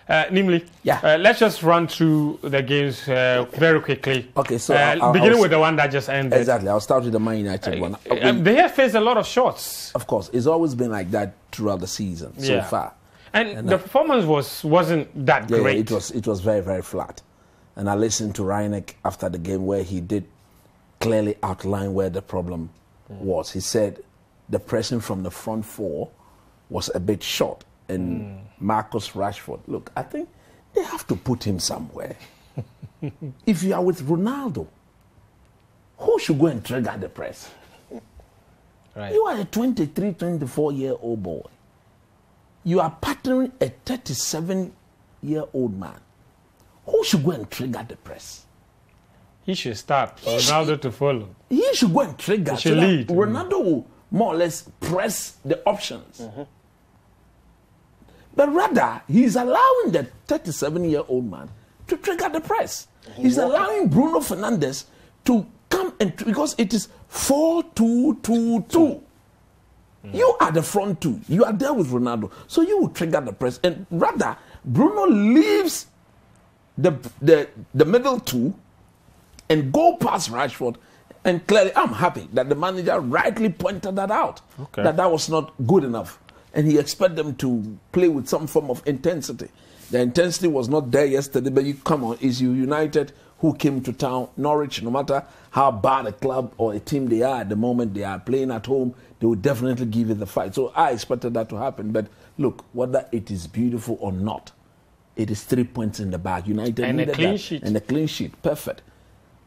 Uh, namely, Yeah. uh, let's just run through the games uh, very quickly. Okay, so uh, I'll- beginning I'll- with the one that just ended. Exactly. I'll start with the Man United one. Uh, Um, they have faced a lot of shots, of course, it's always been like that throughout the season so Yeah. far. and, And the uh, performance was wasn't that Yeah, yeah, great. it was it was very very flat. And I listened to Rangnick after the game where he did clearly outline where the problem was. He said the pressing from the front four was a bit short. And hmm. Marcus Rashford, look, I think they have to put him somewhere. if you are with Ronaldo, who should go and trigger the press? Right. You are a 23, 24 year old boy. You are partnering a 37 year old man. Who should go and trigger the press? He should start for Ronaldo to follow. He should go and trigger. He should so lead. Ronaldo will more or less press the options. But rather, he's allowing the 37 year old man to trigger the press. He He's allowing Bruno Fernandes to come and because it is 4 2 2 2. Mm-hmm. You are the front two. You are there with Ronaldo. So you will trigger the press. And rather, Bruno leaves the, the, the middle two and go past Rashford. And clearly, I'm happy that the manager rightly pointed that out. Okay. That that was not good enough. And he expected them to play with some form of intensity. The intensity was not there yesterday, but you come on, is you United who came to town, Norwich, no matter how bad a club or a team they are at the moment, they are playing at home, they will definitely give it the fight. So I expected that to happen. But look, whether it is beautiful or not, it is three points in the bag. United And a clean that. sheet. And a clean sheet. Perfect.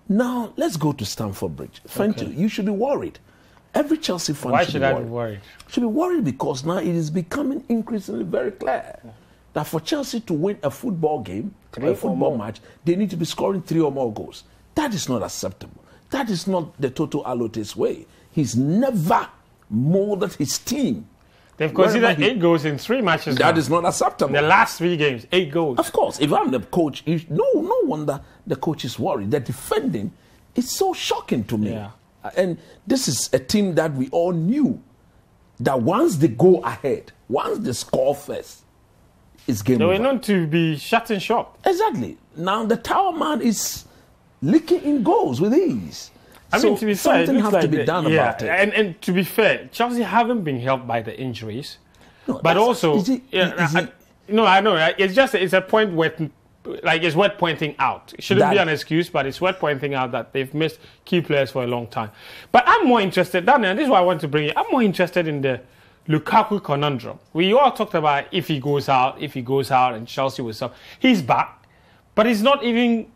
Now let's go to Stamford Bridge. Fenty, you should be worried. Every Chelsea fan Why should, should be I worried. be worried? Should be worried because now it is becoming increasingly very clear that for Chelsea to win a football game, Three a football match, they need to be scoring three or more goals. That is not acceptable. That is not the Toto Alote's way. He's never molded his team. They've he- eight goals in three matches. That now. is not acceptable. the last three games, eight goals. Of course, if I'm the coach, you, no, no wonder the coach is worried. The defending is so shocking to me. Yeah. Uh, and this is a team that we all knew that once they go ahead, once they score first, it's game They were known to be shutting shop. exactly. Now the Tower Man is leaking in goals with ease. I So mean, to be fair, something has like to be done yeah, about it. And, and to be fair, Chelsea haven't been helped by the injuries, No, but also, is it- yeah, is I- it- no, I know. It's just it's a point where, like, it's worth pointing out. It shouldn't be an excuse, but it's worth pointing out that they've missed key players for a long time. But I'm more interested, Daniel, and this is why I want to bring it. I'm more interested in the Lukaku conundrum. We all talked about if he goes out, if he goes out, and Chelsea will suffer. He's back, but he's not even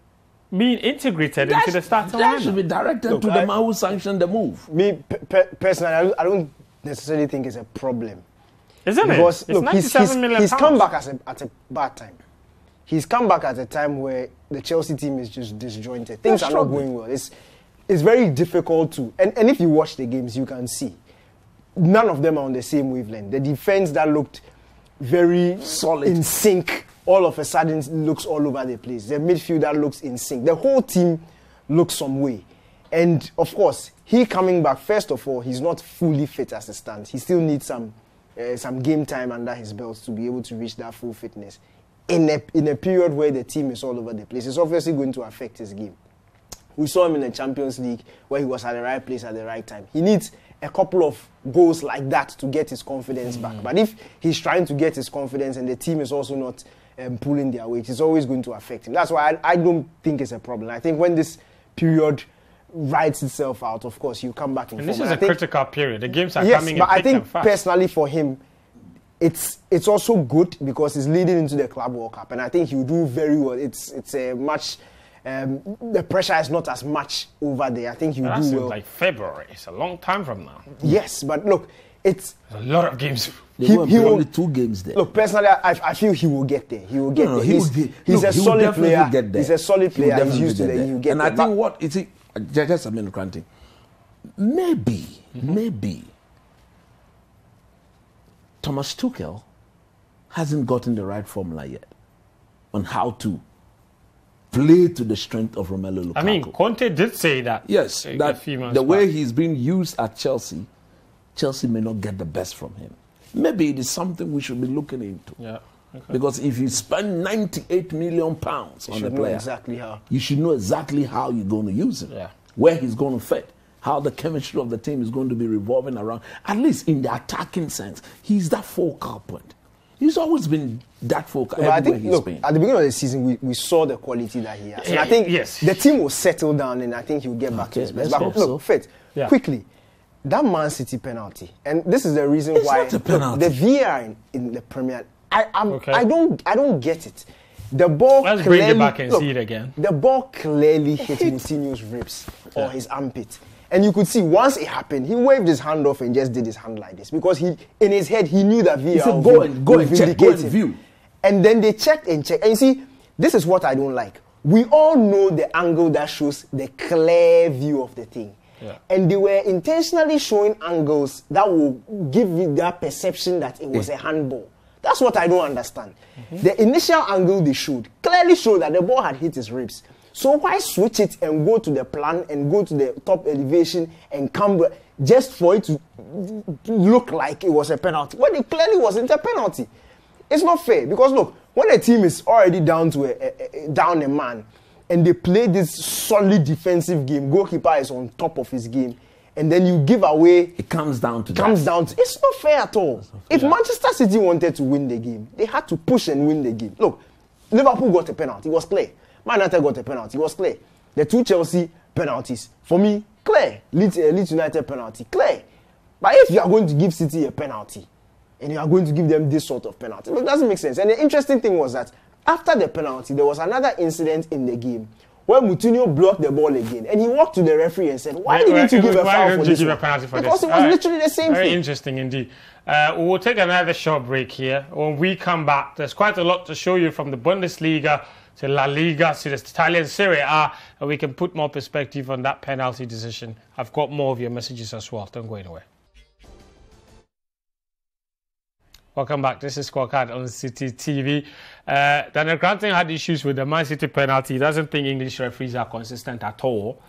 being integrated into the starting that should be directed Look, to I- the man who sanctioned the move. Me pe- pe- personally, I don't, I don't necessarily think it's a problem. Isn't Because it? It's look, he's, 97 he's, million he's come back as a, at a bad time. He's come back at a time where the Chelsea team is just disjointed. Things They're not going well. It's it's very difficult to and, and if you watch the games, you can see none of them are on the same wavelength. The defense that looked very Solid. in sync, all of a sudden looks all over the place. The midfielder looks in sync. The whole team looks some way. And of course, he coming back. First of all, he's not fully fit as it stands. He still needs some uh, some game time under his belt to be able to reach that full fitness. In a in a period where the team is all over the place, it's obviously going to affect his game. We saw him in the Champions League where he was at the right place at the right time. He needs a couple of goals like that to get his confidence back. But if he's trying to get his confidence and the team is also not um, pulling their weight, it's always going to affect him. That's why I, I don't think it's a problem. I think when this period writes itself out, of course, you come back in And this form. is And a think- critical period. The games are yes, coming but in I think personally for him, it's it's also good because he's leading into the Club World Cup, and I think he'll do very well. It's it's a much. Um, the pressure is not as much over there. I think That do well. like February. It's a long time from now. yes, but look, it's There's a lot of games. They He- won he will- only two games there. look personally. I, I feel he will get there. He will get No, no, there. he he's will he's look, a he solid definitely player. get there. He's a solid He player. He's used to get that. there. He'll get and there. I think But- what is it? Just a minute, Granting. Maybe, Mm-hmm. maybe Thomas Tuchel hasn't gotten the right formula yet on how to play to the strength of Romelu Lukaku. I mean, Conte did say that. Yes, a- a that few months the way back. he's being used at Chelsea, Chelsea may not get the best from him. Maybe it is something we should be looking into. Yeah. Okay. Because if you spend 98 million pounds on a should know player, exactly how. you should know exactly how you're going to use him, Yeah. where he's going to fit, how the chemistry of the team is going to be revolving around. At least in the attacking sense, he's that focal point. He's always been that focal. But I think, look, been. at the beginning of the season, we, we saw the quality that he has. And I think yes. the team will settle down and I think he'll get back to his best. let's But look, so. Fit, Yeah. quickly, that Man City penalty, and this is the reason It's why not a penalty. the VAR in, in the Premier I, I'm, Okay. I don't I don't get it. The ball Let's bring clearly, it back and look, see it again. The ball clearly hit Moutinho's ribs or his armpit. And you could see once it happened, he waved his hand off and just did his hand like this because he, in his head, he knew that VAR said, "Go and- go and check, go and view. And then they checked and checked. And you see, this is what I don't like. We all know the angle that shows the clear view of the thing. Yeah. And they were intentionally showing angles that will give you that perception that it was a handball. That's what I don't understand. Mm-hmm. The initial angle they showed clearly showed that the ball had hit his ribs. So why switch it and go to the plan and go to the top elevation and come back just for it to look like it was a penalty when it clearly wasn't a penalty? It's not fair because look, when a team is already down to a, a- a- down a man and they play this solid defensive game, goalkeeper is on top of his game, and then you give away it comes down to comes that. down to it's not fair at all. If Manchester City wanted to win the game, they had to push and win the game. Look, Liverpool got a penalty, it was clear. Man United got a penalty, it was clear. The two Chelsea penalties, for me, clear. Leeds, uh, Leeds United penalty, clear. But if you are going to give City a penalty, and you are going to give them this sort of penalty, it doesn't make sense. And the interesting thing was that after the penalty, there was another incident in the game where Moutinho blocked the ball again, and he walked to the referee and said, "Why didn't you give a foul for this give a penalty for because this? it was All right. literally the same Very thing. interesting indeed. Uh, we'll take another short break here. When we come back, there's quite a lot to show you from the Bundesliga to La Liga to the Italian Serie A, and we can put more perspective on that penalty decision. I've got more of your messages as well. Don't go anywhere. Welcome back. This is Scorecard on Citi TV. Uh, Daniel Granton had issues with the Man City penalty. He doesn't think English referees are consistent at all.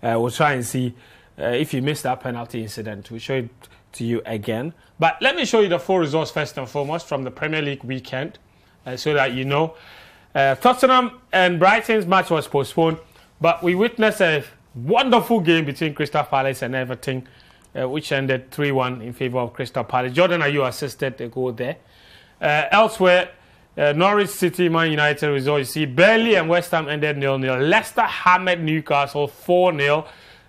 Uh, we'll try and see uh, if you missed that penalty incident. We'll show it to you again. But let me show you the full results first and foremost from the Premier League weekend uh, so that you know. Uh, Tottenham and Brighton's match was postponed, but we witnessed a wonderful game between Crystal Palace and Everton uh, which ended 3 1 in favour of Crystal Palace. Jordan Ayew assisted the goal there. Uh, elsewhere, uh, Norwich City, Man United result. You see, Burnley and West Ham ended 0 0. Leicester hammered Newcastle 4 0.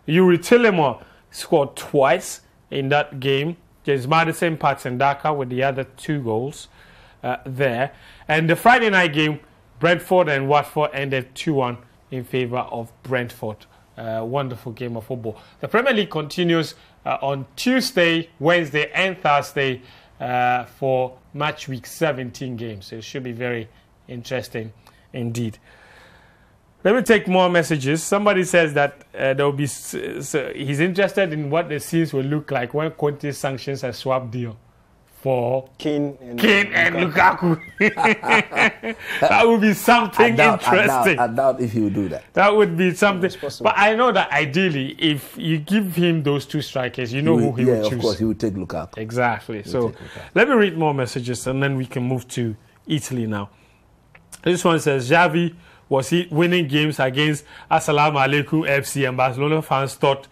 Youri Tielemans scored twice in that game. James Maddison, Patson Daka with the other two goals uh, there. And the Friday night game, Brentford and Watford ended 2 1 in favour of Brentford. Uh, wonderful game of football. The Premier League continues uh, on Tuesday, Wednesday, and Thursday uh, for match week 17 games. So it should be very interesting indeed. Let me take more messages. Somebody says that uh, there will be. s- s- he's interested in what the scenes will look like when Conte sanctions a swap deal for Kane and Kane and Lukaku. that would be something I, doubt, interesting. I doubt if he will do that. That would be something. But I know that ideally, if you give him those two strikers, you know He who will- he yeah, would choose. of course, he will take Lukaku. Exactly. So Lukaku. let me read more messages and then we can move to Italy now. This one says Xavi was he winning games against Assalamu Alaikum FC and Barcelona fans thought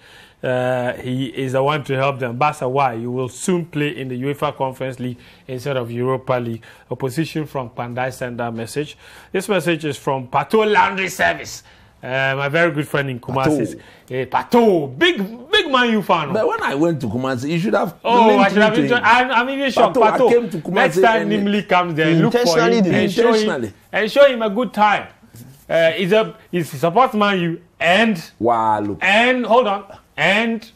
uh, he is the one to help them. Barca, why? You will soon play in the UEFA Conference League instead of Europa League. Opposition from Pandai sent that message. This message is from Pato Laundry Service. Uh, my very good friend in Kumasi. Hey, Pato, big big man you fan. But when I went to Kumasi, you should have. Oh, I should have him. I'm, I'm even shocked. Pato, I came to Kumasi next time Nimli comes there, look for him and show him, and show him a good time. Uh, he's a he's a support man you and Wow, look. and hold on and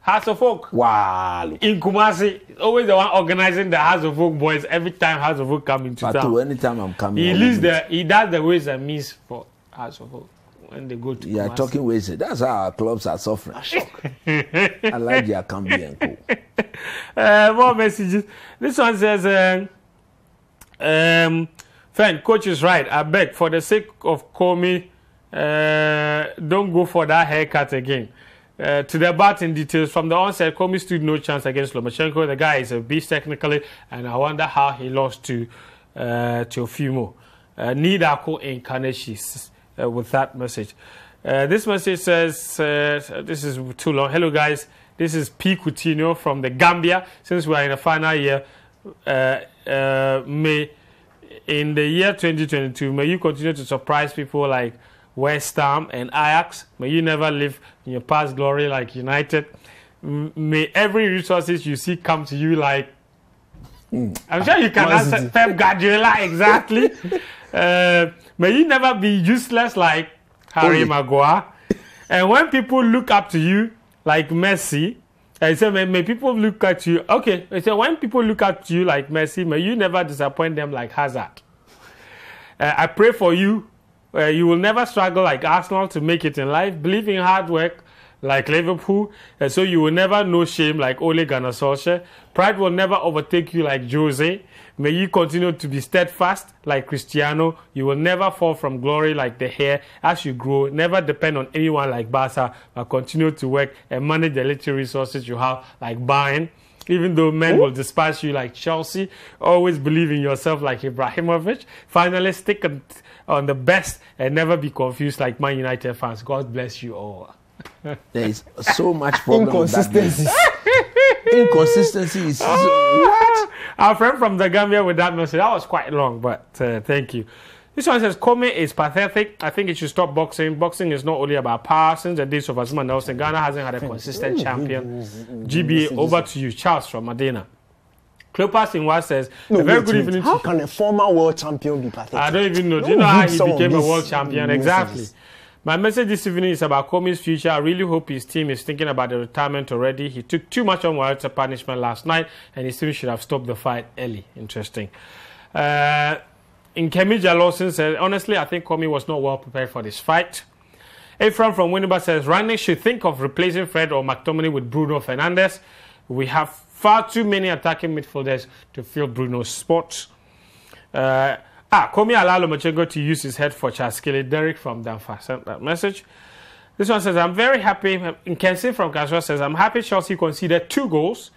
House of Folk Wow, in Kumasi. Always the one organizing the House of Folk boys every time House of Folk come into Pato, town. anytime I'm coming, He leads the he does the ways and means for House of Folk when they go to You are talking ways. That's how our clubs are suffering. I like their Kambi and co. Uh, more messages. This one says, um, um, Fan, coach is right. I beg, for the sake of Comey, uh, don't go for that haircut again. Uh, to the bat in details, from the onset, Commey stood no chance against Lomachenko. The guy is a beast technically, and I wonder how he lost to uh, Teofimo. Uh, need Ako incarnation uh, with that message. Uh, this message says, uh, this is too long. Hello, guys. This is P. Coutinho from the Gambia. Since we are in the final year, uh, uh, may in the year 2022, may you continue to surprise people like West Ham and Ajax. May you never live in your past glory like United. May every resources you see come to you like. I'm sure you can answer. Pep Guardiola exactly. uh, may you never be useless like Harry. Maguire. And when people look up to you like Messi, I say, may, may people look at you. Okay, I say, when people look at you like Messi, may you never disappoint them like Hazard. Uh, I pray for you. Uh, you will never struggle like Arsenal to make it in life. Believe in hard work like Liverpool. And so you will never know shame like Ole Gunnar Solskjaer. Pride will never overtake you like Jose. May you continue to be steadfast like Cristiano. You will never fall from glory like the hair as you grow. Never depend on anyone like Barca, but continue to work and manage the little resources you have like Bayern. Even though men will despise you like Chelsea, always believe in yourself like Ibrahimovic. Finally, stick on, on the best and never be confused like Man United fans. God bless you all. There is so much problem with that Inconsistencies. man. Inconsistency is so, what? Our friend from the Gambia with that message, that was quite long, but uh, thank you. This one says, Commey is pathetic. I think it should stop boxing. Boxing is not only about power. Since the days of Azumah Nelson, Ghana hasn't had a consistent champion. GBA, over to you. Charles from Medina. Cleopas Inwa says, No, a very wait, good wait. evening How can a former world champion be pathetic? I don't even know. Do you know how he became a world champion? Exactly. My message this evening is about Commey's future. I really hope his team is thinking about the retirement already. He took too much on Warrior punishment last night, and his team should have stopped the fight early. Interesting. Uh, in Kemija Lawson says, honestly, I think Commey was not well prepared for this fight. Ephraim from Winneba says, Rangnick should think of replacing Fred or McTominay with Bruno Fernandes. We have far too many attacking midfielders to fill Bruno's spots. Uh, ah, Commey allow Lomachenko to use his head for Chaskele. Derek from Danfa sent that message. This one says, I'm very happy. Kensi from Kaswa says, I'm happy Chelsea conceded two goals.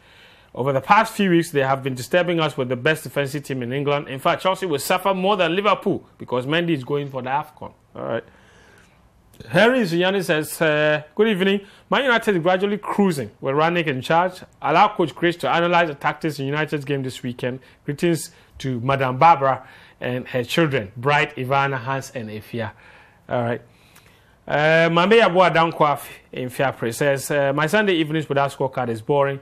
Over the past few weeks, they have been disturbing us with the best defensive team in England. In fact, Chelsea will suffer more than Liverpool because Mendy is going for the AFCON. All right. Henry Zuyani says, uh, Good evening. Man United is gradually cruising with Rangnick in charge. Allow Coach Chris to analyze the tactics in United's game this weekend. Greetings to Madame Barbara and her children, Bright, Ivana, Hans, and Efia. All right. Uh, Mambe Abua Dankwaf in Fiapre says, uh, My Sunday evenings without scorecard is boring.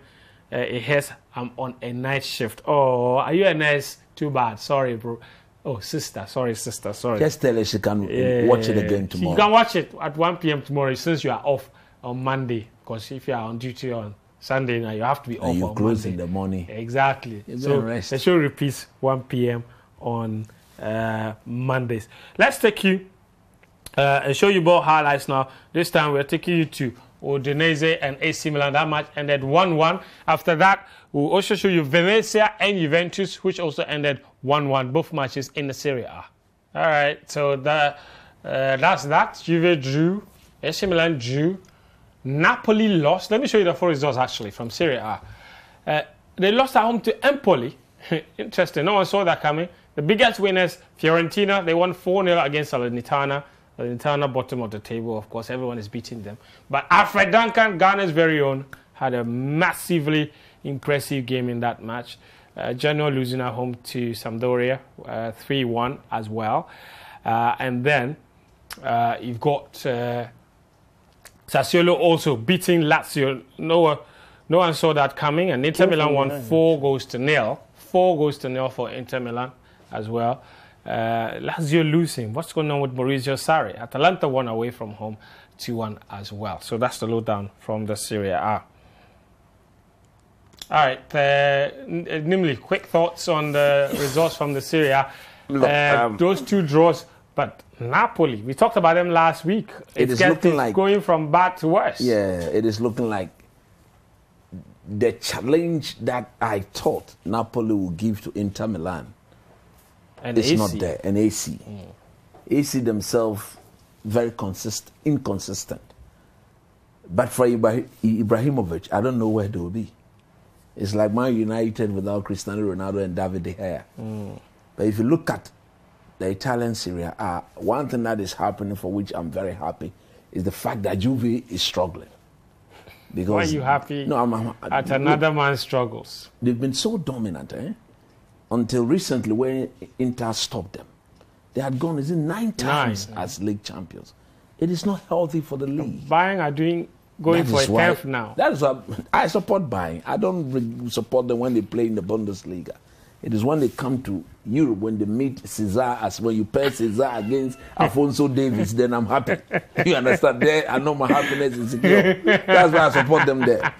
Uh, it has, I'm on a night shift. Oh, are you a nurse? Too bad. Sorry, bro. Oh, sister. Sorry, sister. Sorry. Just tell her she can Yeah. watch it again tomorrow. You can watch it at 1 p.m. tomorrow since you are off on Monday. Because if you are on duty on Sunday, now you have to be off and you on close Monday. in the morning. Exactly. You So rest. the show repeats 1 p.m. on uh, Mondays. Let's take you uh, and show you ball highlights now. This time we're taking you to Udinese and AC Milan. That match ended 1-1. After that, we'll also show you Venezia and Juventus, which also ended 1-1. Both matches in the Serie A. All right, so the, uh, that's that. Juve drew, AC Milan drew, Napoli lost. Let me show you the four results actually from Serie A. Uh, they lost at home to Empoli. Interesting. No one saw that coming. The biggest winners, Fiorentina, they won 4 0 against Salernitana. Salernitana, bottom of the table, of course, everyone is beating them. But Alfred Duncan, Ghana's very own, had a massively impressive game in that match. Uh, Genoa losing at home to Sampdoria, 3 1 as well. Uh, and then uh, you've got. Uh, Sassuolo also beating Lazio. No one, no one saw that coming, and Inter Milan won four goals to nil. Four goals to nil for Inter Milan as well. Uh, Lazio losing. What's going on with Maurizio Sarri? Atalanta won away from home 2 1 as well. So that's the lowdown from the Serie A. All right, uh, uh, Nimli, quick thoughts on the results from the Serie A. Look, Uh, um, those two draws, but Napoli, we talked about them last week. It It's is looking like- going from bad to worse. Yeah, it is looking like the challenge that I thought Napoli would give to Inter Milan and is AC. not there. And AC, AC themselves very consist inconsistent. But for Ibra- Ibrahimovic, I don't know where they will be. It's like Man United without Cristiano Ronaldo and David De Gea. But if you look at the Italian Serie A, one thing that is happening for which I'm very happy is the fact that Juve is struggling. Because Why are you happy No, I'm, I'm- at look, another man's struggles? They've been so dominant, eh? Until recently when Inter stopped them. They had gone, is it nine times Nine. as league champions? It is not healthy for the league. Bayern are doing going That for a why- tenth now. That is why I support Bayern. I don't support them when they play in the Bundesliga. It is when they come to Europe when they meet Cesar as when you pair Cesar against Alphonso Davies, then I'm happy. You understand? There, I know my happiness is secure. That's why I support them there.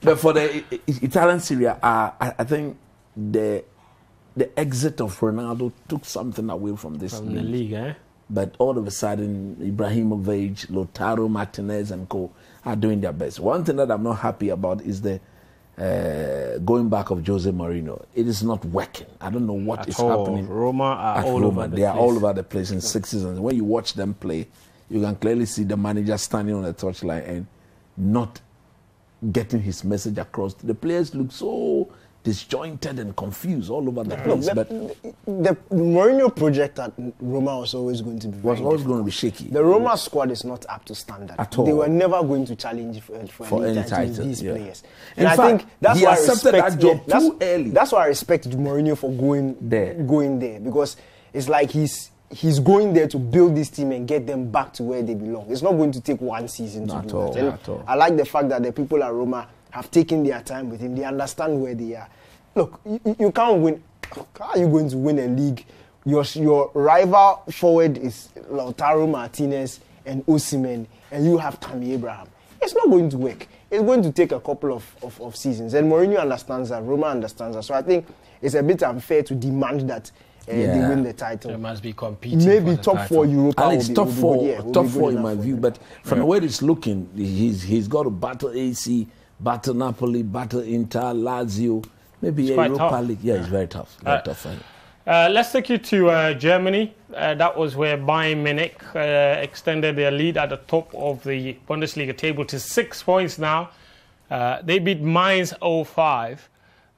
But for the I- I- Italian Serie, I think the the exit of Ronaldo took something away from this From league. league, eh? But all of a sudden, Ibrahimovic, Lautaro Martinez, and co are doing their best. One thing that I'm not happy about is the uh, going back of Jose Mourinho. It is not working. I don't know what At is all. happening. Roma are all Roma. over the They are all over the place in six seasons. When you watch them play, you can clearly see the manager standing on the touchline and not getting his message across. The players look so disjointed and confused all over the place. the, but the Mourinho project at Roma was always going to be was always difficult. going to be shaky. The Roma squad is not up to standard. At all. They were never going to challenge for, for, For any, any title these yeah. players. In And I fact, think that's he why I accepted respect, that job yeah, that's, too early. That's why I respect Mourinho for going There. going there because it's like he's he's going there to build this team and get them back to where they belong. It's not going to take one season Not to do all, that. And not at all. I like the fact that the people at Roma have taken their time with him. They understand where they are. Look, you, you- you can't win. How are you going to win a league? Your your rival forward is Lautaro Martinez and Osimhen, and you have Tammy Abraham. It's not going to work. It's going to take a couple of, of, of seasons. And Mourinho understands that. Roma understands that. So I think it's a bit unfair to demand that uh, they win the title. They must be competing. Maybe for the top title. four Europa. At will least be- top will be four, good, yeah, top four in my view. them. But from the way it's looking, he's he's got to battle AC, battle Napoli, battle Inter, Lazio, maybe quite Europa tough. League. Yeah, it's very tough. Very Uh, tough. Uh, let's take you to uh, Germany. Uh, that was where Bayern Munich uh, extended their lead at the top of the Bundesliga table to six points now. Uh, they beat Mainz 05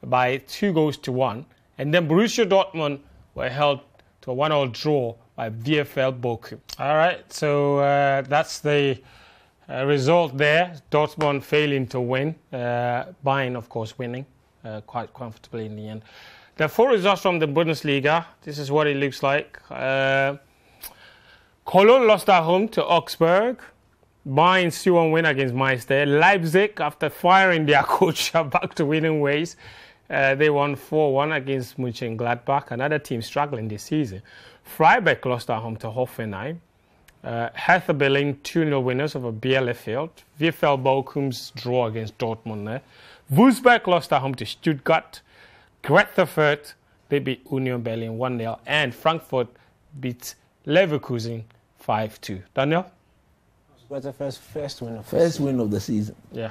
by two goals to one. And then Borussia Dortmund were held to a one-all draw by VfL Bochum. All right, so uh, that's the uh, result there. Dortmund failing to win. Uh, Bayern, of course, winning uh, quite comfortably in the end. The four results from the Bundesliga. This is what it looks like. Uh, Cologne lost at home to Augsburg. Bayern 2 1 win against Meister. Leipzig, after firing their coach, are back to winning ways. Uh, they won 4 1 against Mönchengladbach, another team struggling this season. Freiburg lost at home to Hoffenheim. Uh, Hertha Berlin 2 0 winners over Bielefeld. VfL Bochum's draw against Dortmund there. Wolfsburg lost at home to Stuttgart. Greuther Fürth, they beat Union Berlin 1 0. And Frankfurt beat Leverkusen 5 2. Daniel? What's the first first win of the First win of the season. Yeah.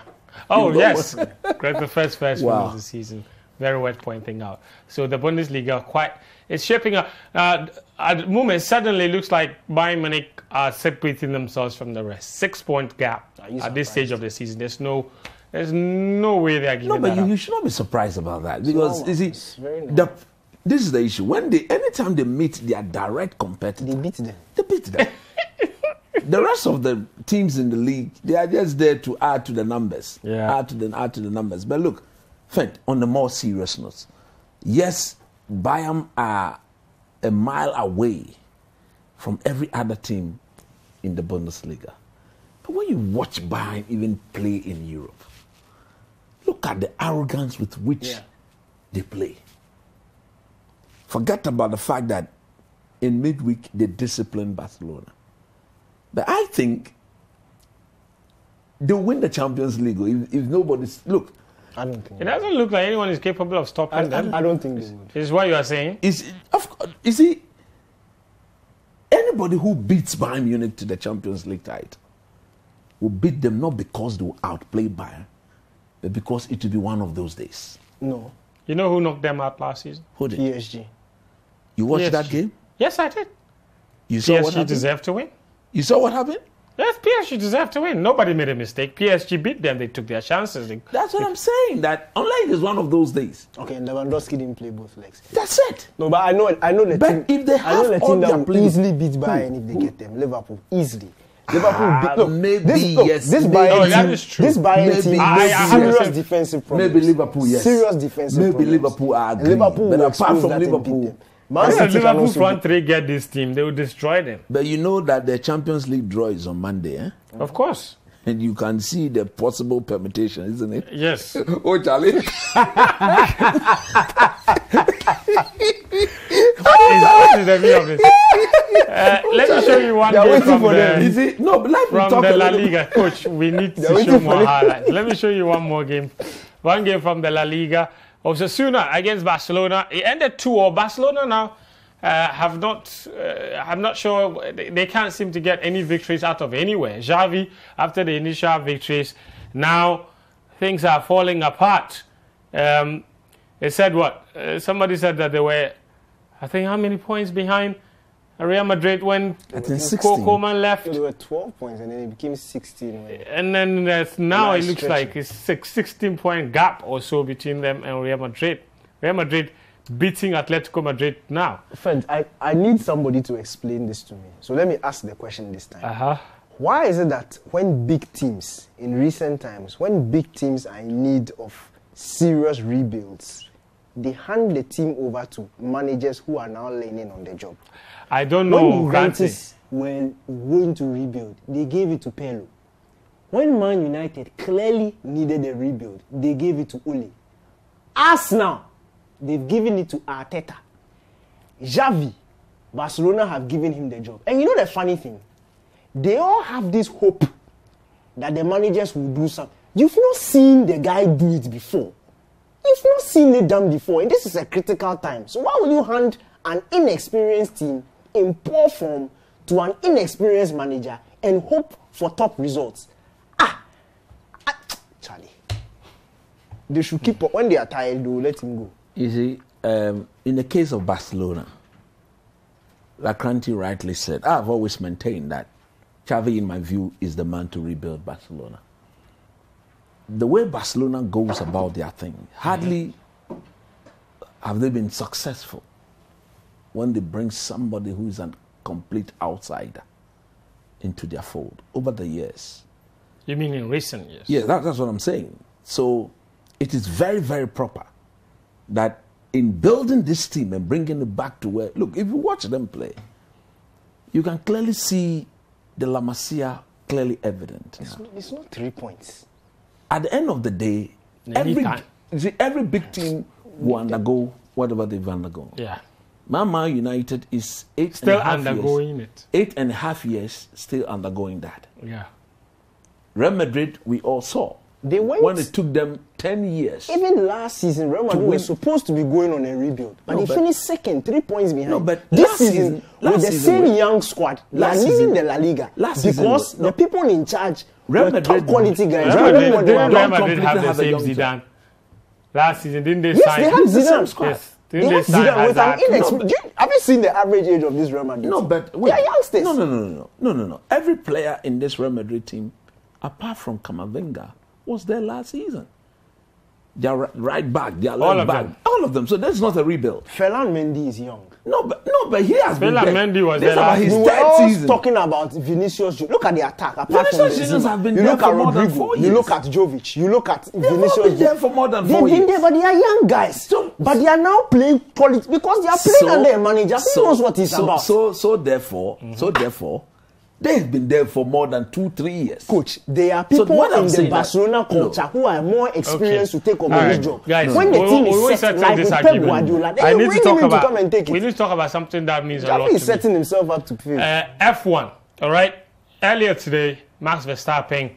Oh, know yes. Greuther Fürth's first win Wow. of the season. Very worth pointing out. So the Bundesliga quite it's shaping up. Uh, at the moment, suddenly looks like Bayern Munich are separating themselves from the rest. Six point gap Are at this stage of the season. There's no, there's no way they are giving No, but that you, up. you should not be surprised about that because normal. you see, It's the, this is the issue. When they, anytime they meet their direct competitor, They beat them. they beat them. the rest of the teams in the league, they are just there to add to the numbers. Yeah. Add to the add to the numbers. But look, Fent, on the more serious notes, yes, Bayern are a mile away from every other team in the Bundesliga. But when you watch Bayern even play in Europe, look at the arrogance with which Yeah. they play. Forget about the fact that in midweek they disciplined Barcelona. But I think they'll win the Champions League if, if nobody's. Look, I don't think. It doesn't look like anyone is capable of stopping I, them. I, I don't think they would. This is what you are saying. is of course, you see, anybody who beats Bayern Munich to the Champions League title will beat them not because they will outplay Bayern, but because it will be one of those days. No. You know who knocked them out last season? Who did? PSG. You watched that game? Yes, I did. You saw what PSG happened? deserved to win. You saw what happened? Yes, PSG deserved to win. Nobody made a mistake. PSG beat them. They took their chances. They, That's what I'm saying. That unlike it's one of those days. Okay, Lewandowski didn't play both legs. That's it. No, but I know, I know the But team. if they I know have the all team that their will players- easily beat Who? Bayern if they get them. Liverpool easily. Liverpool Ah, beat- look, maybe this, look, yes. this Bayern No, that team, is true. this Bayern Maybe, team I- I has serious to- defensive problems. maybe Liverpool, yes. Serious defensive Maybe problems. Liverpool, I And. Liverpool But apart from that and beat Liverpool- them. Man If City Liverpool front three get this team, they will destroy them. But you know that the Champions League draw is on Monday, eh? Of course. And you can see the possible permutation, isn't it? Yes. Oh, Charlie. what is the view of this? Uh, let me show you one game from the, Is it? No, but let me from the La. Liga. Coach, we need to show more highlights. Let me show you one more game. One game from the La Liga. Osasuna against Barcelona. It ended 2-0. Barcelona now uh, have not, uh, I'm not sure, they, they can't seem to get any victories out of anywhere. Xavi, after the initial victories, now things are falling apart. Um, they said what? Uh, somebody said that they were, I think, how many points behind Real Madrid when I think 16. Left? There were 12 points and then it became 16. when- And then uh, now it looks stretching. like it's six, 16 point gap or so between them and Real Madrid. Real Madrid beating Atletico Madrid now. Friends, I, I need somebody to explain this to me. So let me ask the question this time. Uh huh. Why is it that when big teams, in recent times, when big teams are in need of serious rebuilds, they hand the team over to managers who are now learning on the job? I don't when know. Granted. Juventus were going to rebuild, they gave it to Pirlo. When Man United clearly needed a rebuild, they gave it to Ole. now, they've given it to Arteta. Xavi, Barcelona have given him the job. And you know the funny thing? They all have this hope that the managers will do something. You've not seen the guy do it before. You've not seen it done before, and this is a critical time. So why will you hand an inexperienced team in poor form to an inexperienced manager and hope for top results? Ah, ah Charlie. They should keep when they are tired. They will let him go. You see, um, in the case of Barcelona, Lacranti rightly said, I've always maintained that Xavi, in my view, is the man to rebuild Barcelona. The way Barcelona goes about their thing, hardly have they been successful when they bring somebody who is a complete outsider into their fold over the years. You mean in recent years? Yeah, that, that's what I'm saying. So it is very, very proper that in building this team and bringing it back to where, look, if you watch them play, you can clearly see the La Masia clearly evident. It's not, it's not three points. At the end of the day, every, see, every big team will undergo whatever they've undergone. Yeah. Mama United is eight Still and a half undergoing years, it. Eight and a half years still undergoing that. Yeah. Real Madrid, we all saw. They went- when it took them 10 years. Even last season, Real Madrid win. was supposed to be going on a rebuild, but No, they but- finished second, three points behind. No, but this last season, season- last with the season same we- young squad, they are last leading season- the La Liga last season because was- no. the people in charge Real were Madrid- top quality guys. Real Madrid, knew what they were didn't Real. Madrid have the have same young Zidane? Last season, didn't they Yes, sign? they had It's the same Zidane. squad. Yes. They they had sign Zidane with an inexperienced. Have you seen the average age of this Real Madrid? No, but they wait. are youngsters. No, no, no, no, no, no, no, no. Every player in this Real Madrid team, apart from Kamavinga, was there last season. Their ri- right back, their All left back, them. all of them. So that's not a rebuild. Ferland Mendy is young. No, but no, but he has been Ferland there. Mendy was This there about his we were all season. talking about Vinicius. Look at the attack. Apart Vinicius Benzema. have been you there look for at more than four You years. look at Jovic. You look at all Vinicius. been there for more than They've four been years. there, but they are young guys. So- but they are now playing quality because they are playing under a manager who so- knows what he's so, about. So, so therefore, so therefore, they've been there for more than two, three years. Coach, there are So people what I'm in the saying that- Barcelona no. culture who are more experienced Okay. to take over All this job. Guys, when the team we is set, like with Pep. Guardiola, then I you need to talk him about. to come and take We need to talk about something that means a lot Xavi to is me. setting himself up to fail. Uh, F1, all right? Earlier today, Max Verstappen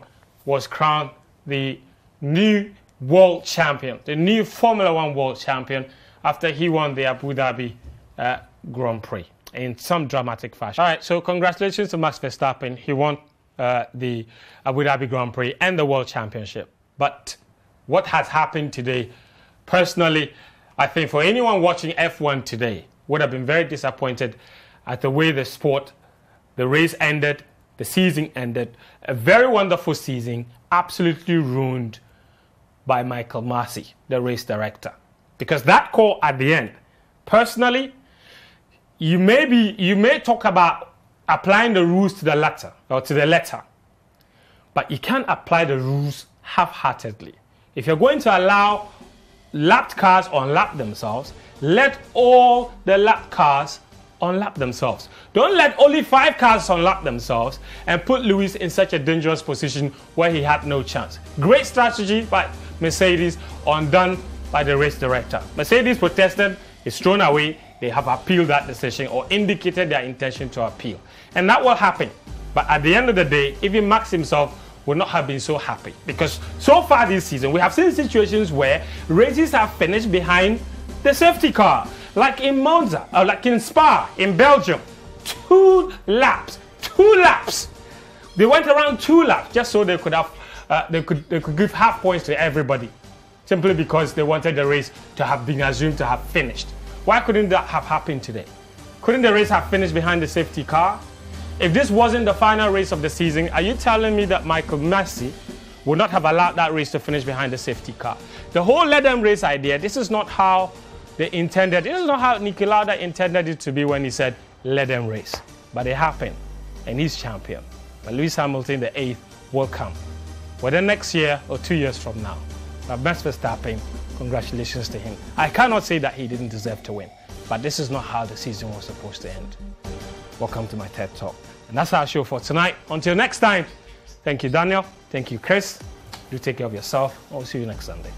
was crowned the new world champion, the new Formula One world champion, after he won the Abu Dhabi uh, Grand Prix in some dramatic fashion. All right, so congratulations to Max Verstappen. He won uh, the Abu Dhabi Grand Prix and the World Championship. But what has happened today, personally, I think for anyone watching F1 today, would have been very disappointed at the way the sport, the race ended, the season ended. A very wonderful season, absolutely ruined by Michael Masi, the race director. Because that call at the end, personally, you may be you may talk about applying the rules to the letter or to the letter. But you can't apply the rules half-heartedly. If you're going to allow lapped cars unlap themselves, let all the lapped cars unlap themselves. Don't let only five cars unlap themselves and put Lewis in such a dangerous position where he had no chance. Great strategy by Mercedes, undone by the race director. Mercedes protested, it's thrown away. They have appealed that decision or indicated their intention to appeal. And that will happen. But at the end of the day, even Max himself would not have been so happy because so far this season we have seen situations where races have finished behind the safety car like in Monza, or like in Spa in Belgium. Two laps, two laps. They went around two laps just so they could have, uh, they could they could give half points to everybody, simply because they wanted the race to have been assumed to have finished. Why couldn't that have happened today? Couldn't the race have finished behind the safety car? If this wasn't the final race of the season, are you telling me that Michael Masi would not have allowed that race to finish behind the safety car? The whole let them race idea, this is not how they intended. This is not how Niki Lauda intended it to be when he said, let them race. But it happened, and he's champion. But Lewis Hamilton, the eighth, will come. Whether next year or two years from now. But Max Verstappen, congratulations to him. I cannot say that he didn't deserve to win, but this is not how the season was supposed to end. Welcome to my TED Talk. And that's our show for tonight. Until next time, thank you, Daniel. Thank you, Chris. Do take care of yourself. I'll see you next Sunday.